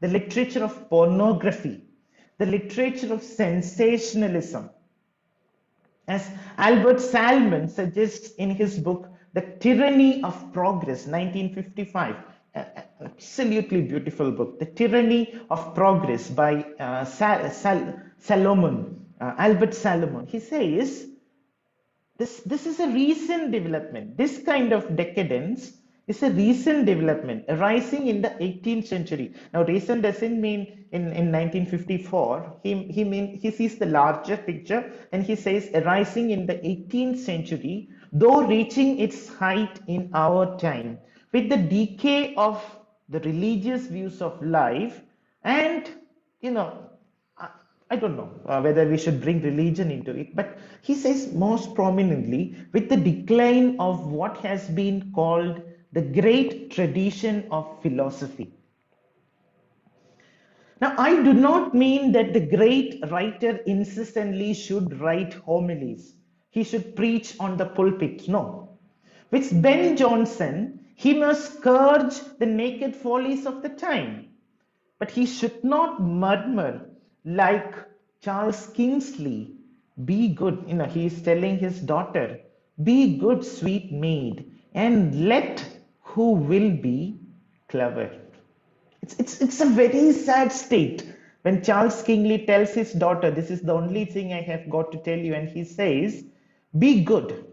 the literature of pornography, the literature of sensationalism. As Albert Salomon suggests in his book, The Tyranny of Progress, 1955, absolutely beautiful book, The Tyranny of Progress by uh, Sal Sal Salomon, uh, Albert Salomon. He says, this, this is a recent development. This kind of decadence is a recent development arising in the 18th century. Now, recent doesn't mean in, in 1954. He, he, mean, he sees the larger picture and he says arising in the 18th century, though reaching its height in our time. With the decay of the religious views of life and you know I, I don't know uh, whether we should bring religion into it but he says most prominently with the decline of what has been called the great tradition of philosophy now i do not mean that the great writer insistently should write homilies he should preach on the pulpit no with ben jonson he must scourge the naked follies of the time. But he should not murmur like Charles Kingsley. Be good, you know, he is telling his daughter, be good, sweet maid, and let who will be clever. It's, it's, it's a very sad state when Charles Kingsley tells his daughter, This is the only thing I have got to tell you, and he says, Be good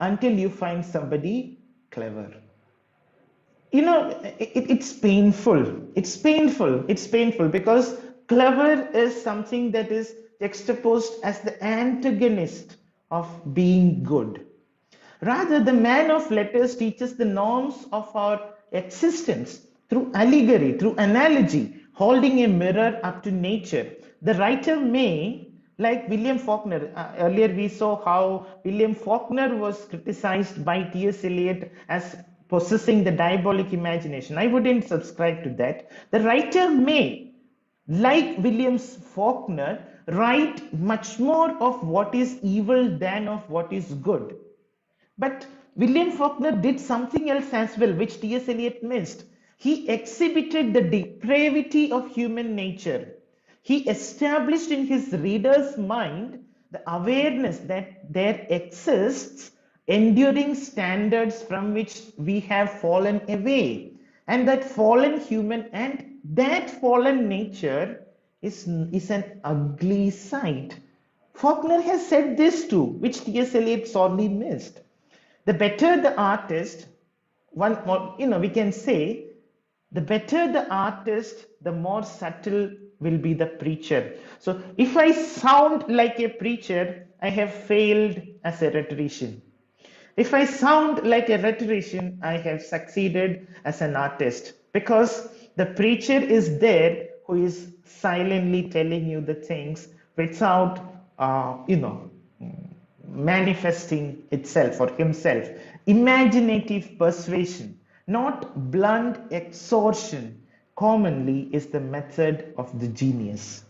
until you find somebody clever you know, it, it's painful. It's painful. It's painful because clever is something that is juxtaposed as the antagonist of being good. Rather, the man of letters teaches the norms of our existence through allegory, through analogy, holding a mirror up to nature. The writer may, like William Faulkner. Uh, earlier we saw how William Faulkner was criticized by T.S. Eliot as possessing the diabolic imagination. I wouldn't subscribe to that. The writer may, like William Faulkner, write much more of what is evil than of what is good. But William Faulkner did something else as well, which T.S. Eliot missed. He exhibited the depravity of human nature. He established in his reader's mind the awareness that there exists enduring standards from which we have fallen away. And that fallen human and that fallen nature is, is an ugly sight. Faulkner has said this too, which T.S. Eliot sorely missed. The better the artist, one more, you know, we can say, the better the artist, the more subtle will be the preacher. So if I sound like a preacher, I have failed as a rhetorician. If I sound like a rhetorician, I have succeeded as an artist because the preacher is there who is silently telling you the things without, uh, you know, manifesting itself or himself. Imaginative persuasion, not blunt exhortation, commonly is the method of the genius.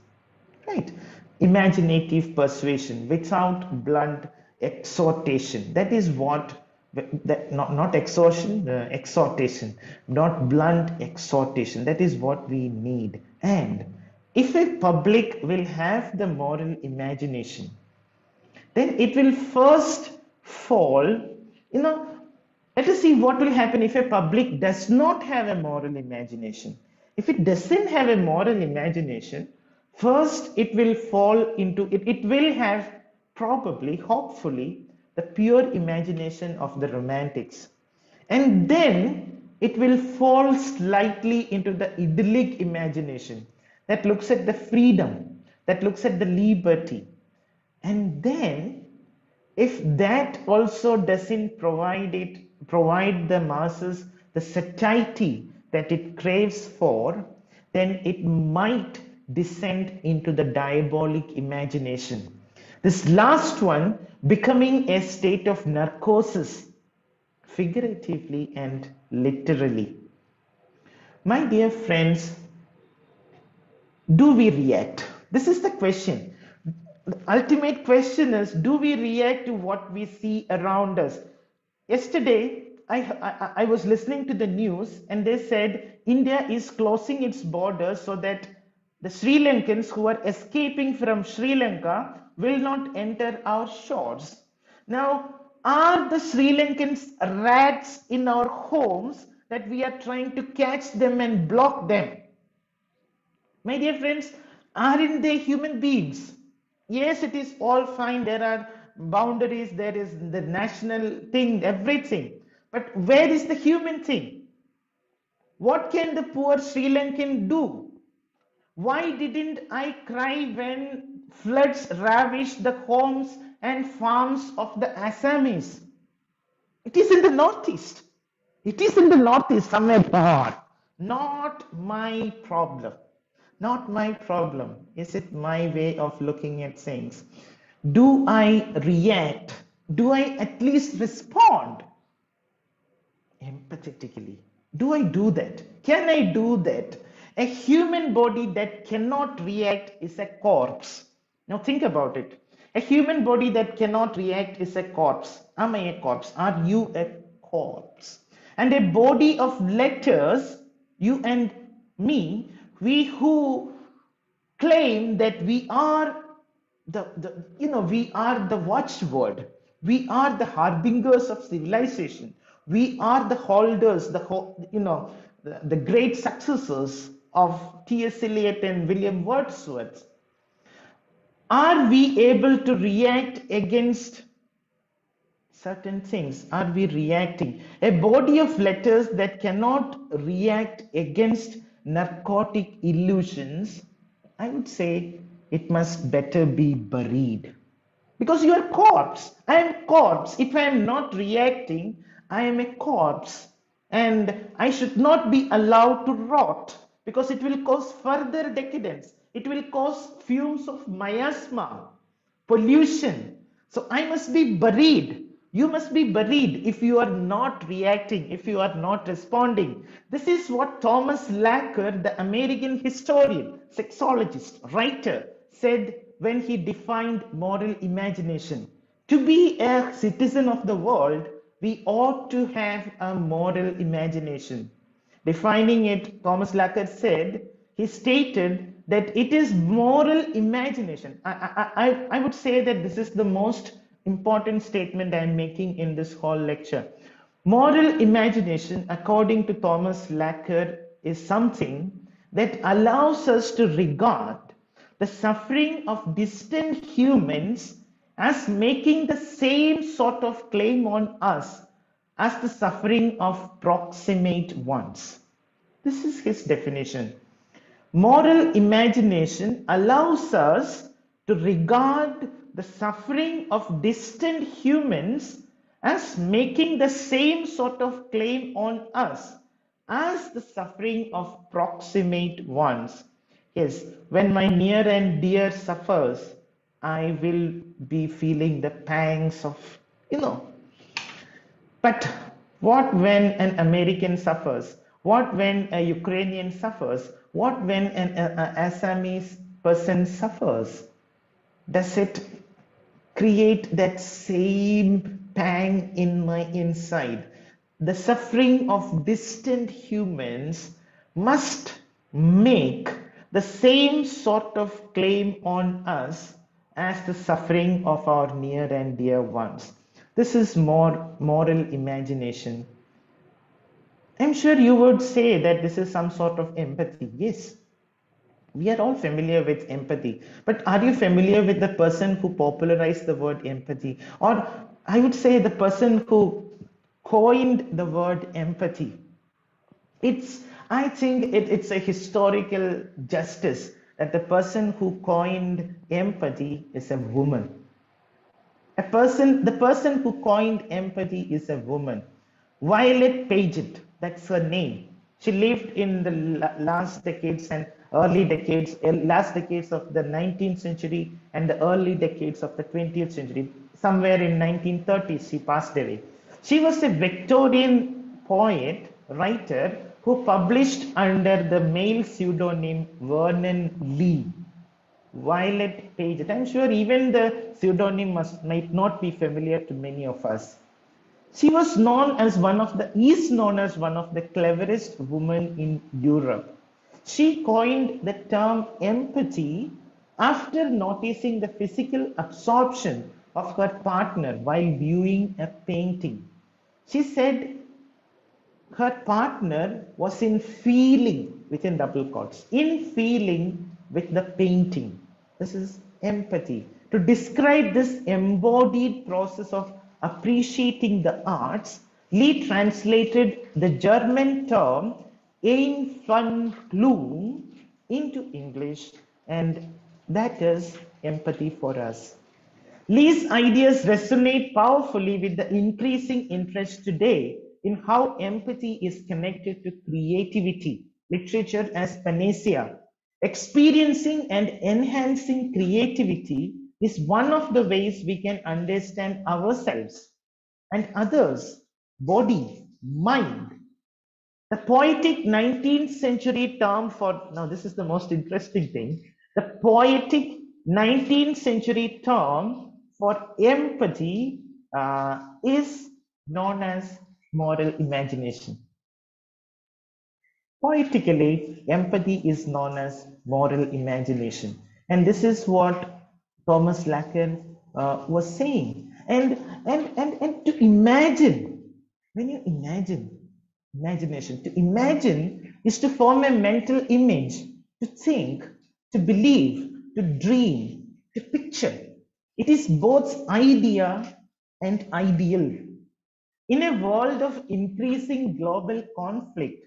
Right? Imaginative persuasion without blunt exhortation. That is what that not not exhortation uh, exhortation not blunt exhortation that is what we need and if a public will have the moral imagination then it will first fall you know. Let us see what will happen if a public does not have a moral imagination. If it doesn't have a moral imagination first it will fall into it it will have probably hopefully the pure imagination of the romantics. And then it will fall slightly into the idyllic imagination that looks at the freedom that looks at the liberty and then if that also doesn't provide it provide the masses the satiety that it craves for then it might descend into the diabolic imagination. This last one becoming a state of narcosis figuratively and literally. My dear friends do we react? This is the question the ultimate question is do we react to what we see around us? Yesterday I, I, I was listening to the news and they said india is closing its borders so that the sri lankans who are escaping from sri lanka will not enter our shores. Now are the sri lankans rats in our homes that we are trying to catch them and block them? My dear friends aren't they human beings yes it is all fine. There are boundaries. There is the national thing everything. But where is the human thing? What can the poor sri lankan do? Why didn't i cry when floods ravished the homes and farms of the assamese? It is in the northeast. It is in the northeast somewhere far. Not my problem not my problem. Is it my way of looking at things? Do I react? Do I at least respond empathetically? Do I do that? Can I do that? A human body that cannot react is a corpse. Now think about it. A human body that cannot react is a corpse. Am I a corpse? Are you a corpse? And a body of letters, you and me, we who claim that we are the, the you know we are the watchword. We are the harbingers of civilization. We are the holders the you know the, the great successors of ts eliot and william wordsworth. Are we able to react against certain things? Are we reacting? A body of letters that cannot react against narcotic illusions, I would say it must better be buried. Because you are corpse. I am corpse. If I am not reacting, I am a corpse. And I should not be allowed to rot because it will cause further decadence. it will cause fumes of miasma, pollution. So I must be buried. You must be buried if you are not reacting, if you are not responding. This is what Thomas Laqueur, the American historian, sexologist, writer, said when he defined moral imagination. To be a citizen of the world, we ought to have a moral imagination. Defining it, Thomas Laqueur said, he stated that it is moral imagination. I, I, I, I would say that this is the most important statement I am making in this whole lecture. Moral imagination, according to Thomas Laqueur, is something that allows us to regard the suffering of distant humans as making the same sort of claim on us as the suffering of proximate ones. This is his definition. Moral imagination allows us to regard the suffering of distant humans as making the same sort of claim on us as the suffering of proximate ones. Yes, when my near and dear suffers, I will be feeling the pangs of, you know. But what when an American suffers? What when a Ukrainian suffers? What when an Assamese person suffers? Does it create that same pang in my inside? The suffering of distant humans must make the same sort of claim on us as the suffering of our near and dear ones. This is more moral imagination. I'm sure you would say that this is some sort of empathy. Yes, we are all familiar with empathy. But are you familiar with the person who popularized the word empathy? Or I would say the person who coined the word empathy. It's, I think it, it's a historical justice that the person who coined empathy is a woman. A person, the person who coined empathy is a woman. Violet Paget, that's her name. She lived in the last decades and early decades, last decades of the 19th century and the early decades of the 20th century. Somewhere in 1930s, she passed away. She was a Victorian poet, writer, who published under the male pseudonym Vernon Lee. Violet Paget. I'm sure even the pseudonym must, might not be familiar to many of us. She was known as one of the, is known as one of the cleverest women in Europe. She coined the term empathy after noticing the physical absorption of her partner while viewing a painting. She said her partner was in feeling within double quotes, in feeling with the painting. This is empathy. To describe this embodied process of appreciating the arts, Lee translated the German term Einfühlung into English, and that is empathy for us. Lee's ideas resonate powerfully with the increasing interest today in how empathy is connected to creativity, literature as panacea. Experiencing and enhancing creativity is one of the ways we can understand ourselves and others, body, mind. The poetic 19th century term for, now this is the most interesting thing, the poetic 19th century term for empathy uh, is known as moral imagination. Poetically, empathy is known as moral imagination. And this is what Thomas Laqueur uh, was saying. And, and, and, and to imagine, when you imagine, imagination, to imagine is to form a mental image, to think, to believe, to dream, to picture. It is both idea and ideal. In a world of increasing global conflict,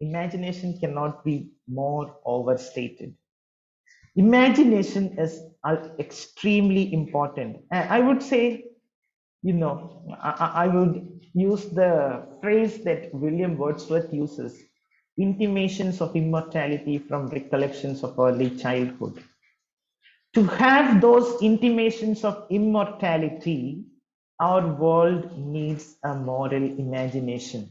imagination cannot be more overstated. Imagination is extremely important. I would say, you know, I, I would use the phrase that William Wordsworth uses intimations of immortality from recollections of early childhood. To have those intimations of immortality, our world needs a moral imagination.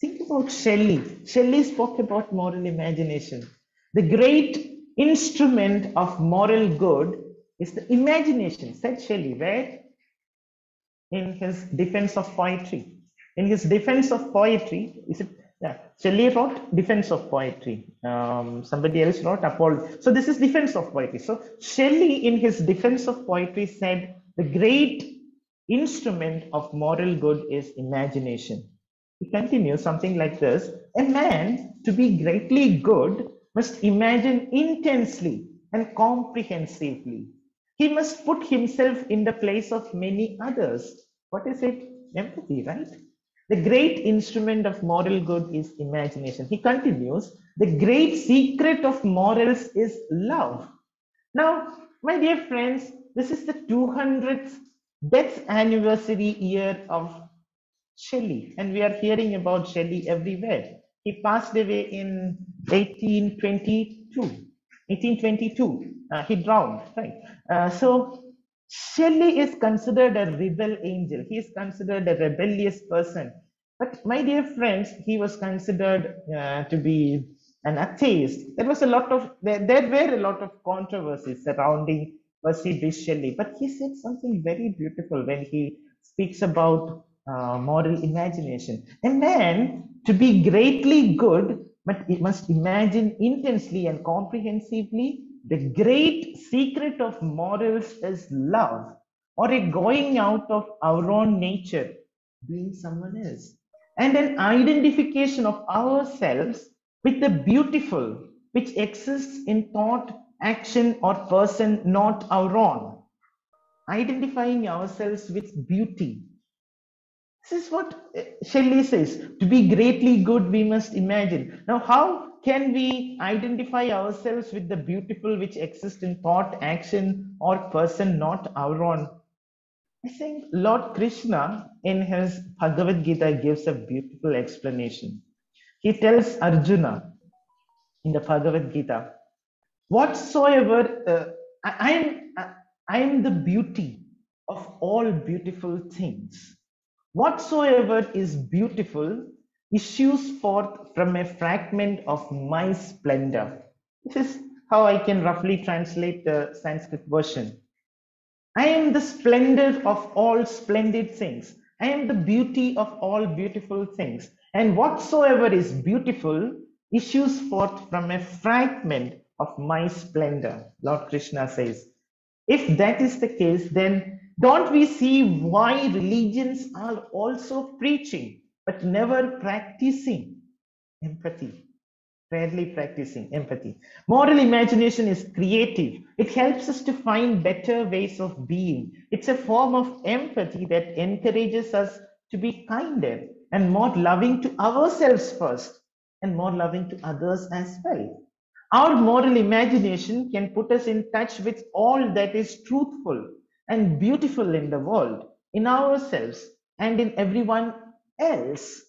Think about Shelley. Shelley spoke about moral imagination. The great instrument of moral good is the imagination, said Shelley, right? In his defense of poetry. In his defense of poetry, is it? Yeah, Shelley wrote defense of poetry. Um, somebody else wrote apology. So this is defense of poetry. So Shelley, in his defense of poetry, said the great instrument of moral good is imagination. He continues something like this A man to be greatly good must imagine intensely and comprehensively. He must put himself in the place of many others. What is it? Empathy, right? The great instrument of moral good is imagination. He continues, the great secret of morals is love. Now, my dear friends, this is the 200th death anniversary year of Shelley, and we are hearing about Shelley everywhere. He passed away in 1822. 1822. Uh, he drowned, right? Uh, so Shelley is considered a rebel angel. He is considered a rebellious person. But my dear friends, he was considered uh, to be an atheist. There was a lot of there, there were a lot of controversies surrounding Percy Bysshe Shelley. But he said something very beautiful when he speaks about uh, moral imagination. A man to be greatly good, but he must imagine intensely and comprehensively. The great secret of morals is love, or a going out of our own nature, being someone else, and an identification of ourselves with the beautiful which exists in thought, action, or person not our own. Identifying ourselves with beauty, this is what uh, Shelley says. To be greatly good, we must imagine. Now, how can we identify ourselves with the beautiful which exists in thought, action, or person not our own? I think Lord Krishna in his Bhagavad Gita gives a beautiful explanation. He tells Arjuna in the Bhagavad Gita, whatsoever uh, I, am, I am the beauty of all beautiful things Whatsoever is beautiful issues forth from a fragment of my splendor. This is how I can roughly translate the Sanskrit version. I am the splendor of all splendid things. I am the beauty of all beautiful things. And whatsoever is beautiful issues forth from a fragment of my splendor. Lord Krishna says, if that is the case, then don't we see why religions are also preaching but never practicing empathy? Rarely practicing empathy. Moral imagination is creative. It helps us to find better ways of being. It's a form of empathy that encourages us to be kinder and more loving to ourselves first and more loving to others as well. Our moral imagination can put us in touch with all that is truthful and beautiful in the world, in ourselves, and in everyone else.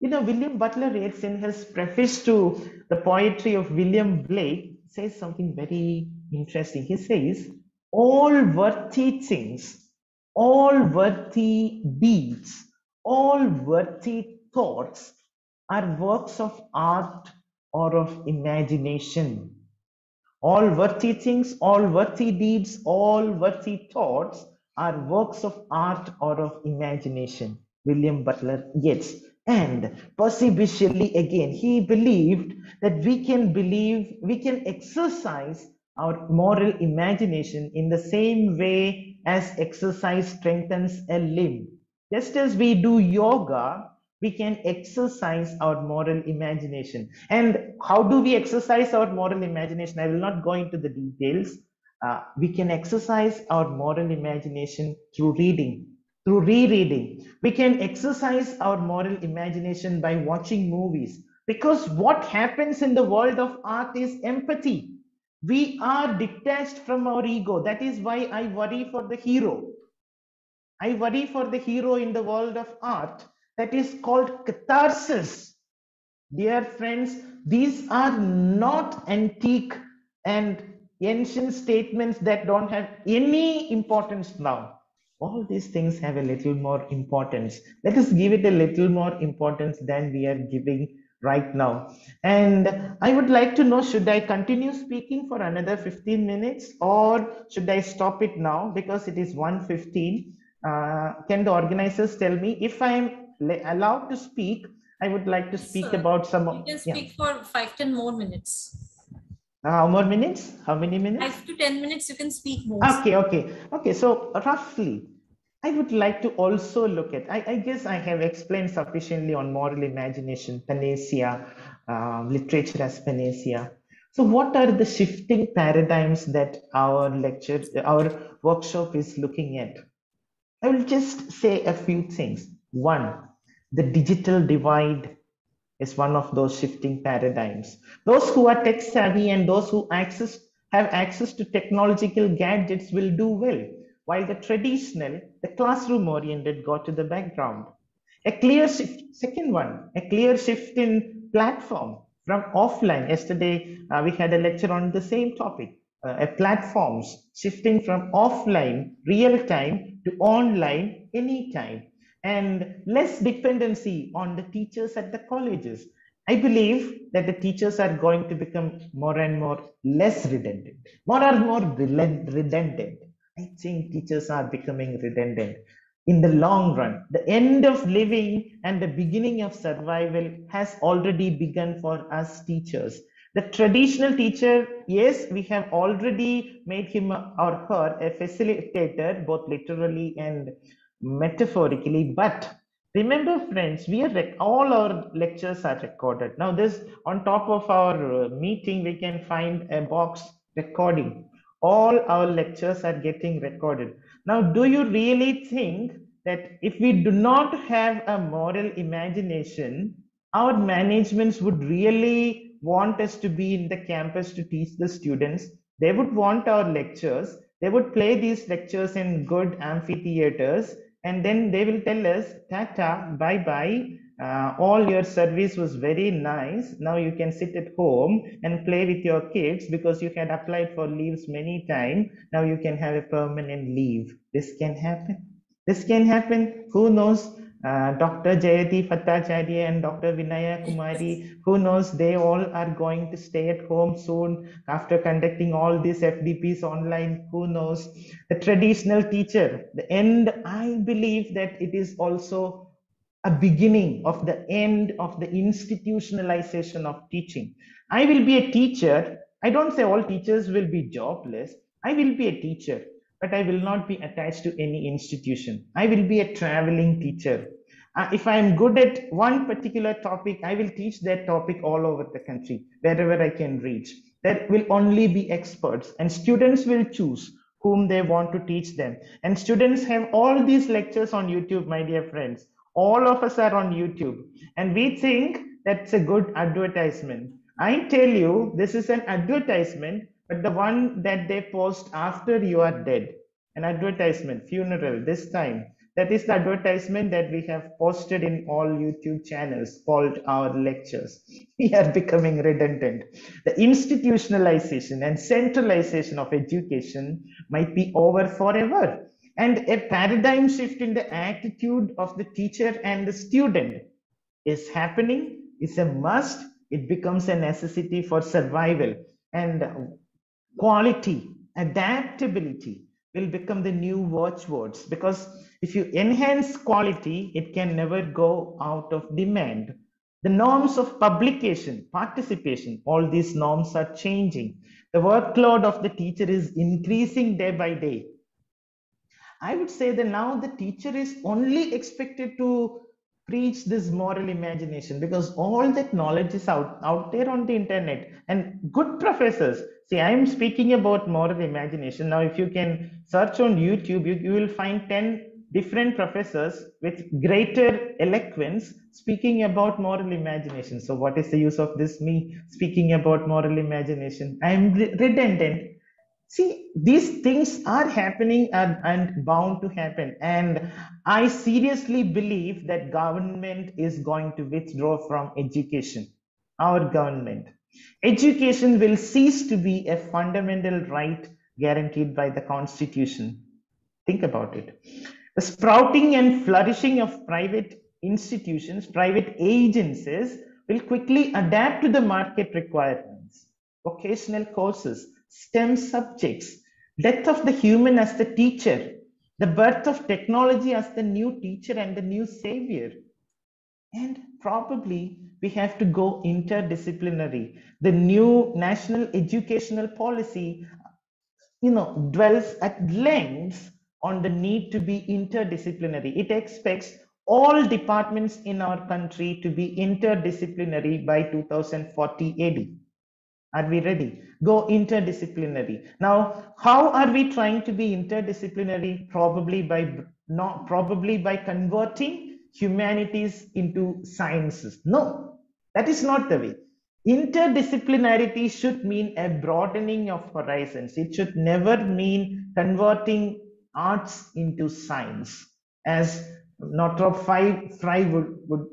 You know, William Butler Yeats, in his preface to the poetry of William Blake, says something very interesting. He says, All worthy things, all worthy deeds, all worthy thoughts are works of art or of imagination all worthy things, all worthy deeds, all worthy thoughts are works of art or of imagination. William Butler Yeats. And Percy Bysshe Shelley again, he believed that we can believe, we can exercise our moral imagination in the same way as exercise strengthens a limb. Just as we do yoga, we can exercise our moral imagination. And how do we exercise our moral imagination? I will not go into the details. Uh, we can exercise our moral imagination through reading, through rereading. We can exercise our moral imagination by watching movies. Because what happens in the world of art is empathy. We are detached from our ego. That is why I worry for the hero. I worry for the hero in the world of art that is called catharsis. Dear friends, these are not antique and ancient statements that don't have any importance now. All these things have a little more importance. Let us give it a little more importance than we are giving right now. And I would like to know, should I continue speaking for another 15 minutes or should I stop it now because it is 1.15. Uh, can the organizers tell me if I am allowed to speak, I would like to speak Sir, about some You can yeah. speak for five, ten more minutes. Uh, How more minutes? How many minutes? Five to ten minutes, you can speak more. Okay, okay, okay. So roughly, I would like to also look at, I, I guess I have explained sufficiently on moral imagination, panacea, uh, literature as panacea. So what are the shifting paradigms that our lecture, our workshop is looking at? I will just say a few things. One, the digital divide is one of those shifting paradigms. Those who are tech savvy and those who access have access to technological gadgets will do well, while the traditional, the classroom oriented got to the background. A clear shift, second one, a clear shift in platform from offline. Yesterday, uh, we had a lecture on the same topic, uh, a platforms shifting from offline, real time to online, anytime and less dependency on the teachers at the colleges. I believe that the teachers are going to become more and more less redundant, more and more redundant. I think teachers are becoming redundant. In the long run, the end of living and the beginning of survival has already begun for us teachers. The traditional teacher, yes, we have already made him or her a facilitator, both literally and metaphorically but remember friends we are all our lectures are recorded now this on top of our meeting we can find a box recording all our lectures are getting recorded. Now do you really think that if we do not have a moral imagination our managements would really want us to be in the campus to teach the students? They would want our lectures. They would play these lectures in good amphitheaters and then they will tell us tata bye bye uh, all your service was very nice now you can sit at home and play with your kids because you had applied for leaves many times now you can have a permanent leave this can happen this can happen who knows uh, Dr. Jayati Bhattacharya and Dr. Vinaya Kumari, who knows, they all are going to stay at home soon after conducting all these FDPs online. Who knows? The traditional teacher, the end, I believe that it is also a beginning of the end of the institutionalization of teaching. I will be a teacher. I don't say all teachers will be jobless. I will be a teacher but I will not be attached to any institution. I will be a traveling teacher. Uh, if I am good at one particular topic, I will teach that topic all over the country, wherever I can reach. There will only be experts, and students will choose whom they want to teach them. And students have all these lectures on YouTube, my dear friends. All of us are on YouTube, and we think that's a good advertisement. I tell you, this is an advertisement but the one that they post after you are dead. An advertisement funeral this time. That is the advertisement that we have posted in all youtube channels called our lectures. We are becoming redundant. The institutionalization and centralization of education might be over forever and a paradigm shift in the attitude of the teacher and the student is happening is a must it becomes a necessity for survival and quality, adaptability will become the new watchwords because if you enhance quality, it can never go out of demand. The norms of publication, participation, all these norms are changing. The workload of the teacher is increasing day by day. I would say that now the teacher is only expected to preach this moral imagination because all that knowledge is out, out there on the internet. And good professors see i'm speaking about moral imagination. Now if you can search on youtube you, you will find 10 different professors with greater eloquence speaking about moral imagination. So what is the use of this me speaking about moral imagination? I am redundant see these things are happening and, and bound to happen and i seriously believe that government is going to withdraw from education our government. Education will cease to be a fundamental right guaranteed by the Constitution. Think about it. The sprouting and flourishing of private institutions, private agencies will quickly adapt to the market requirements. Vocational courses, STEM subjects, death of the human as the teacher, the birth of technology as the new teacher and the new savior. And probably we have to go interdisciplinary. The new national educational policy, you know, dwells at length on the need to be interdisciplinary. It expects all departments in our country to be interdisciplinary by 2040 AD. Are we ready? Go interdisciplinary. Now, how are we trying to be interdisciplinary? Probably by not probably by converting humanities into sciences. No, that is not the way. Interdisciplinarity should mean a broadening of horizons. It should never mean converting arts into science, as Northrop Frye would, would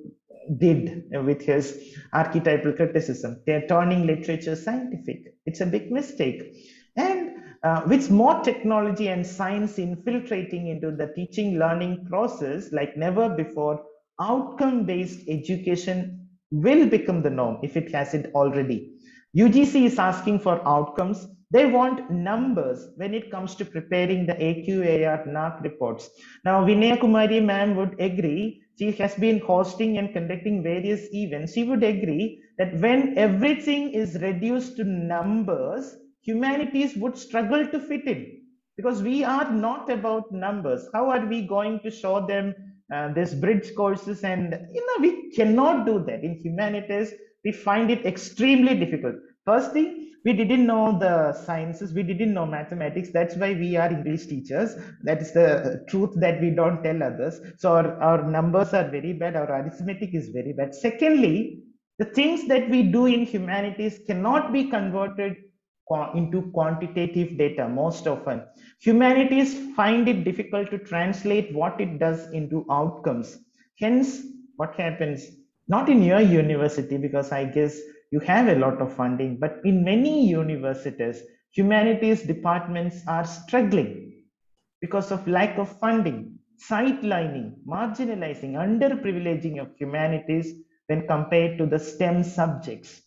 did with his archetypal criticism. They're turning literature scientific. It's a big mistake. And uh, with more technology and science infiltrating into the teaching learning process like never before, outcome based education will become the norm if it hasn't already. UGC is asking for outcomes. They want numbers when it comes to preparing the AQAR NAAC reports. Now, Vinaya Kumari ma'am would agree she has been hosting and conducting various events, she would agree that when everything is reduced to numbers, humanities would struggle to fit in because we are not about numbers. How are we going to show them uh, this bridge courses? And you know, we cannot do that in humanities. We find it extremely difficult. First thing, we didn't know the sciences we didn't know mathematics. That's why we are english teachers. That is the truth that we don't tell others. So our, our numbers are very bad our arithmetic is very bad. Secondly the things that we do in humanities cannot be converted into quantitative data most often. Humanities find it difficult to translate what it does into outcomes. Hence what happens not in your university because i guess you have a lot of funding, but in many universities, humanities departments are struggling because of lack of funding, sidelining, marginalizing, underprivileging of humanities when compared to the STEM subjects.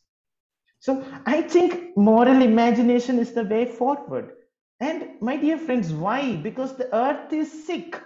So I think moral imagination is the way forward. And my dear friends, why? Because the earth is sick.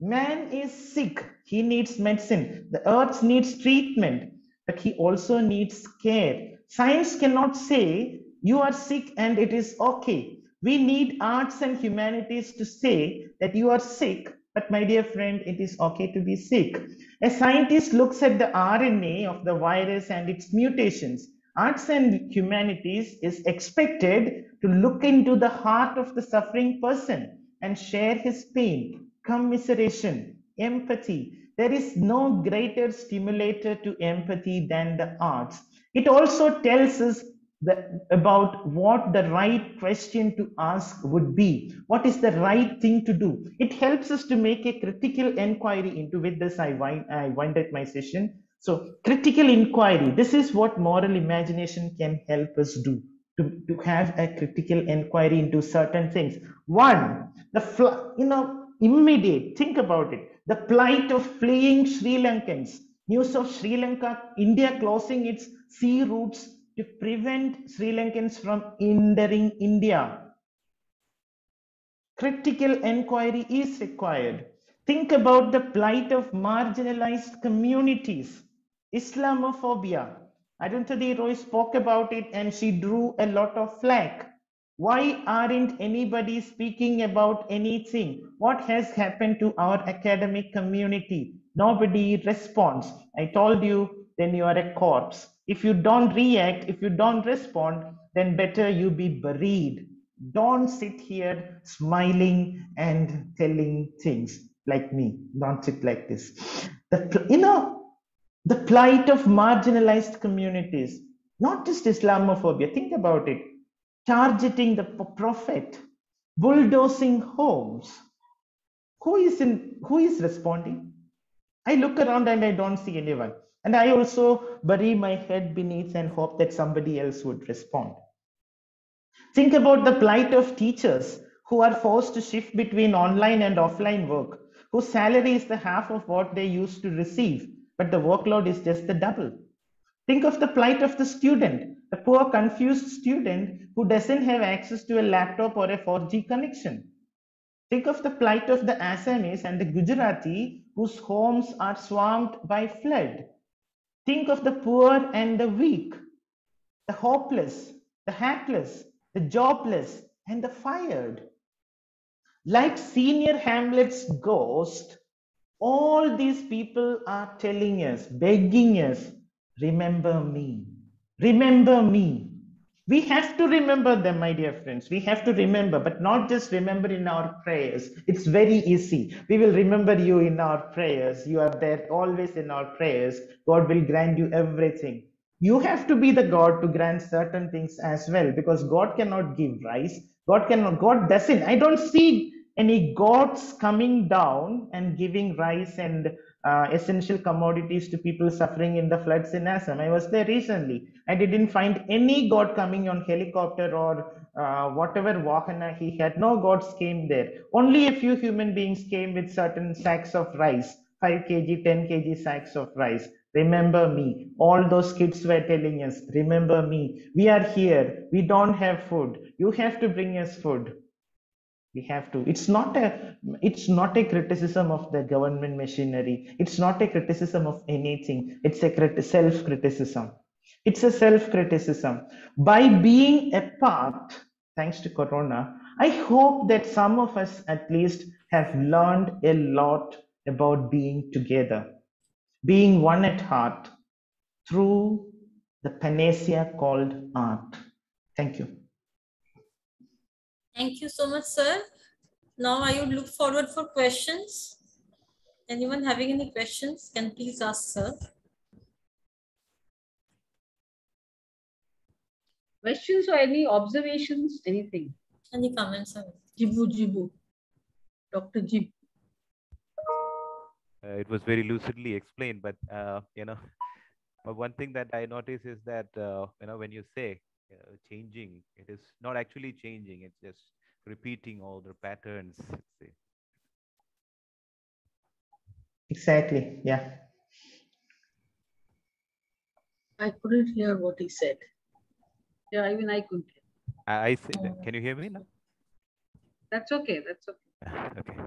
Man is sick. He needs medicine. The earth needs treatment but he also needs care. Science cannot say you are sick and it is okay. We need arts and humanities to say that you are sick, but my dear friend, it is okay to be sick. A scientist looks at the RNA of the virus and its mutations. Arts and humanities is expected to look into the heart of the suffering person and share his pain, commiseration, empathy, there is no greater stimulator to empathy than the arts. It also tells us the, about what the right question to ask would be. What is the right thing to do? It helps us to make a critical inquiry into with this. I wind, I wind up my session. So critical inquiry, this is what moral imagination can help us do. To, to have a critical inquiry into certain things. One, the you know immediate. Think about it the plight of fleeing Sri Lankans, news of Sri Lanka, India closing its sea routes to prevent Sri Lankans from entering India. Critical inquiry is required. Think about the plight of marginalized communities, Islamophobia. Arundhati Roy spoke about it and she drew a lot of flack. Why aren't anybody speaking about anything? What has happened to our academic community? Nobody responds. I told you, then you are a corpse. If you don't react, if you don't respond, then better you be buried. Don't sit here smiling and telling things like me. Don't sit like this. The, you know, the plight of marginalized communities, not just Islamophobia. Think about it targeting the prophet, bulldozing homes. Who is in who is responding? I look around and I don't see anyone. And I also bury my head beneath and hope that somebody else would respond. Think about the plight of teachers who are forced to shift between online and offline work, whose salary is the half of what they used to receive, but the workload is just the double. Think of the plight of the student, the poor confused student who doesn't have access to a laptop or a 4G connection. Think of the plight of the Assamese and the Gujarati whose homes are swamped by flood. Think of the poor and the weak, the hopeless, the hapless, the jobless, and the fired. Like senior Hamlet's ghost, all these people are telling us, begging us, remember me, remember me. We have to remember them, my dear friends. We have to remember, but not just remember in our prayers. It's very easy. We will remember you in our prayers. You are there always in our prayers. God will grant you everything. You have to be the God to grant certain things as well, because God cannot give rice. God cannot, God doesn't. I don't see any gods coming down and giving rice and uh, essential commodities to people suffering in the floods in Assam. I was there recently. I didn't find any god coming on helicopter or uh, whatever Vahana he had. No gods came there. Only a few human beings came with certain sacks of rice, 5 kg, 10 kg sacks of rice. Remember me. All those kids were telling us, remember me. We are here. We don't have food. You have to bring us food we have to it's not a it's not a criticism of the government machinery it's not a criticism of anything it's a crit- self criticism it's a self criticism by being apart thanks to corona i hope that some of us at least have learned a lot about being together being one at heart through the panacea called art thank you Thank you so much, sir. Now I would look forward for questions. Anyone having any questions can please ask, sir. Questions or any observations, anything? Any comments? sir? Jibu Jibu. Dr. Jib. uh, it was very lucidly explained but uh, you know but one thing that i notice is that uh, you know when you say uh, changing it is not actually changing it's just repeating all the patterns let's say. exactly yeah I couldn't hear what he said. Yeah, even I couldn't. i, I can you hear me now That's okay. That's okay. okay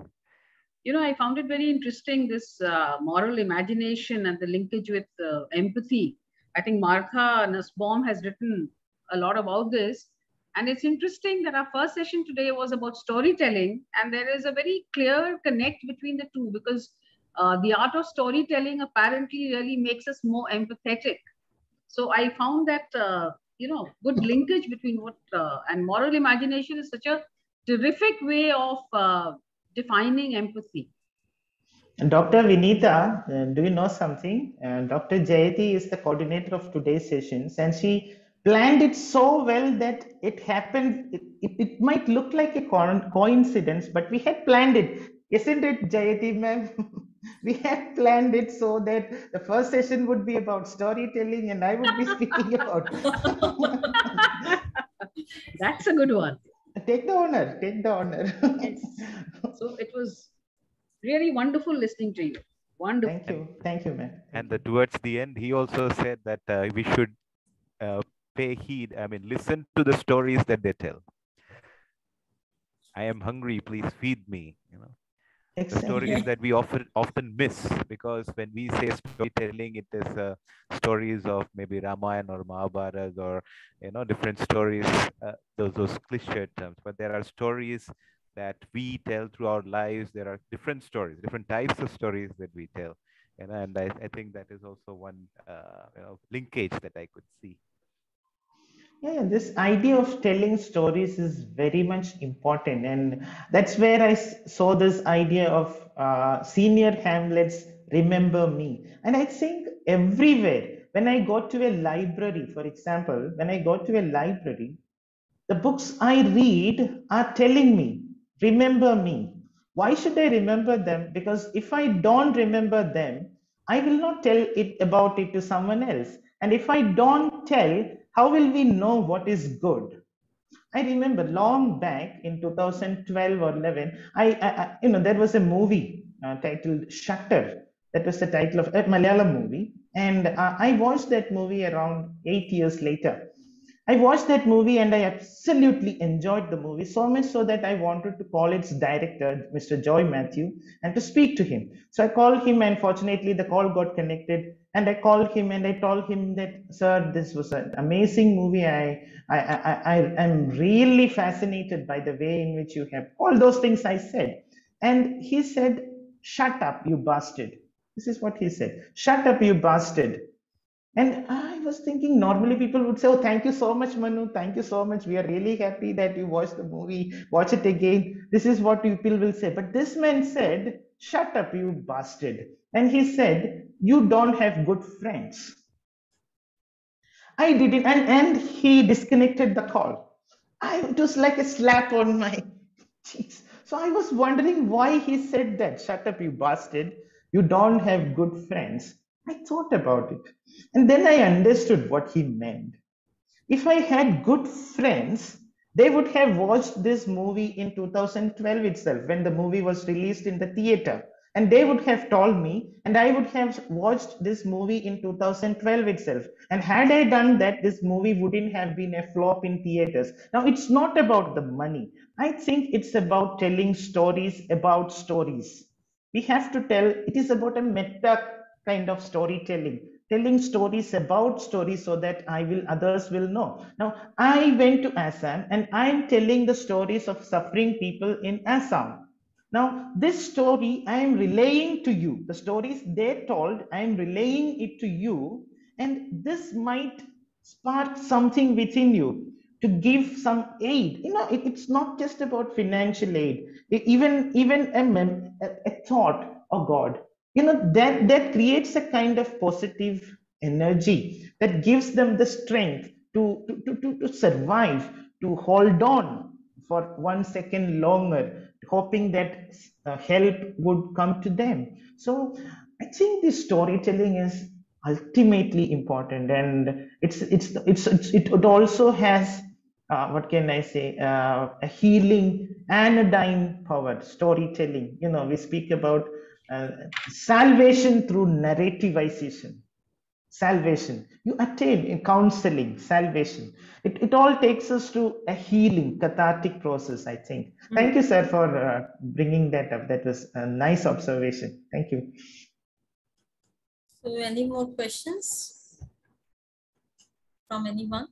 You know, I found it very interesting this uh, moral imagination and the linkage with uh, empathy. I think Martha Nussbaum has written a lot about this. And it's interesting that our first session today was about storytelling, and there is a very clear connect between the two because uh, the art of storytelling apparently really makes us more empathetic. So I found that uh, you know good linkage between what uh, and moral imagination is such a terrific way of uh, defining empathy. Dr. Vinita, uh, do you know something? Uh, Dr. Jayati is the coordinator of today's sessions, and she planned it so well that it happened. It, it, it might look like a coincidence, but we had planned it. Isn't it, Jayati, ma'am? we had planned it so that the first session would be about storytelling and I would be speaking about. That's a good one. take the honor, take the honor. Yes. So it was really wonderful listening to you. Wonderful. Thank you. Thank you, ma'am. and the, towards the end he also said that uh, we should uh, pay heed i mean listen to the stories that they tell i am hungry please feed me you know the stories that we often often miss because when we say storytelling it is uh, stories of maybe ramayana or mahabharata or you know different stories uh, those those cliche terms. But there are stories that we tell through our lives. There are different stories different types of stories that we tell you know, and I, I think that is also one uh, you know linkage that i could see Yeah, this idea of telling stories is very much important, and that's where I saw this idea of uh, senior Hamlets remember me. And I think everywhere, when I go to a library, for example, when I go to a library, the books I read are telling me, remember me. Why should I remember them? Because if I don't remember them, I will not tell it about it to someone else. And if I don't tell, how will we know what is good? I remember long back in 2012 or 11, I, I you know, there was a movie uh, titled Shutter. That was the title of a Malayalam movie. And uh, I watched that movie around eight years later. I watched that movie and I absolutely enjoyed the movie so much so that I wanted to call its director, Mr. Joy Mathew, and to speak to him. So I called him and fortunately the call got connected and I called him and I told him that, sir, this was an amazing movie. I, I, I, I am really fascinated by the way in which you have all those things I said. And he said, shut up, you bastard. This is what he said. Shut up, you bastard. And I was thinking, normally people would say, Oh, thank you so much, Manu. Thank you so much. We are really happy that you watched the movie. Watch it again. This is what people will say. But this man said, Shut up, you bastard. And he said, You don't have good friends. I didn't, and, and he disconnected the call. I, it was like a slap on my cheeks. So I was wondering why he said that. Shut up, you bastard. You don't have good friends. I thought about it. And then I understood what he meant. If I had good friends, they would have watched this movie in 2012 itself when the movie was released in the theater. And they would have told me, and I would have watched this movie in 2012 itself. And had I done that, this movie wouldn't have been a flop in theaters. Now, it's not about the money. I think it's about telling stories about stories. We have to tell, it is about a meta kind of storytelling telling stories about stories so that I will others will know. Now I went to Assam and I'm telling the stories of suffering people in Assam. Now this story I am relaying to you. The stories they told, I am relaying it to you, and this might spark something within you to give some aid. You know, it, it's not just about financial aid. even even a, a, a thought, oh God, you know that that creates a kind of positive energy that gives them the strength to to, to, to survive to hold on for one second longer hoping that uh, help would come to them so i think this storytelling is ultimately important and it's it's it's, it's it also has uh, what can I say, uh, a healing anodyne power, storytelling. You know, we speak about uh, salvation through narrativization salvation. You attain in counseling salvation. It, it all takes us to a healing cathartic process i think. Mm-hmm. thank you sir for uh, bringing that up. That was a nice observation. Thank you. So any more questions from anyone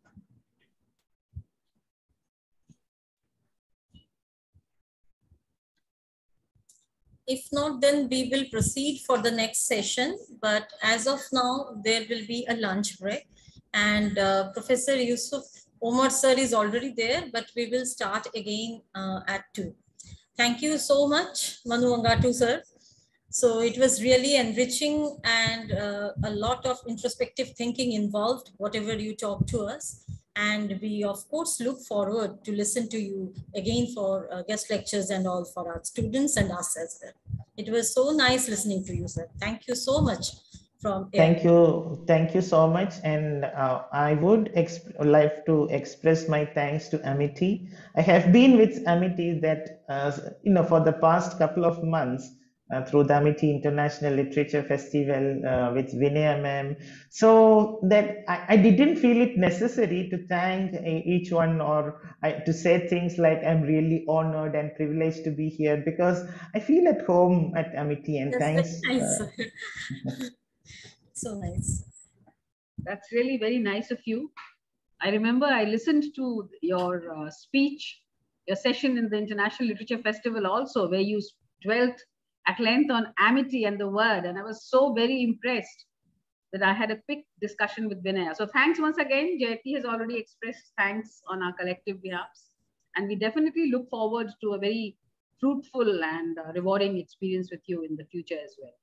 If not, then we will proceed for the next session. But as of now, there will be a lunch break. And uh, Professor Yusuf Omar sir is already there, but we will start again uh, at 2. Thank you so much, Manu Mangattu sir. So it was really enriching and uh, a lot of introspective thinking involved, whatever you talk to us. And we, of course, look forward to listen to you again for uh, guest lectures and all for our students and us as well. It was so nice listening to you, sir. Thank you so much. From thank you, thank you so much, and uh, I would like to express my thanks to Amity. I have been with Amity that uh, you know for the past couple of months uh, through the Amity International Literature Festival uh, with Vinaya ma'am. So that I, I, didn't feel it necessary to thank each one or I, to say things like I'm really honored and privileged to be here because I feel at home at Amity and That's thanks. Nice. Uh, so nice. That's really very nice of you. I remember I listened to your uh, speech, your session in the International Literature Festival also, where you dwelt at length on amity and the word. And I was so very impressed that I had a quick discussion with Vinaya. So thanks once again. Jayati has already expressed thanks on our collective behalves. And we definitely look forward to a very fruitful and uh, rewarding experience with you in the future as well.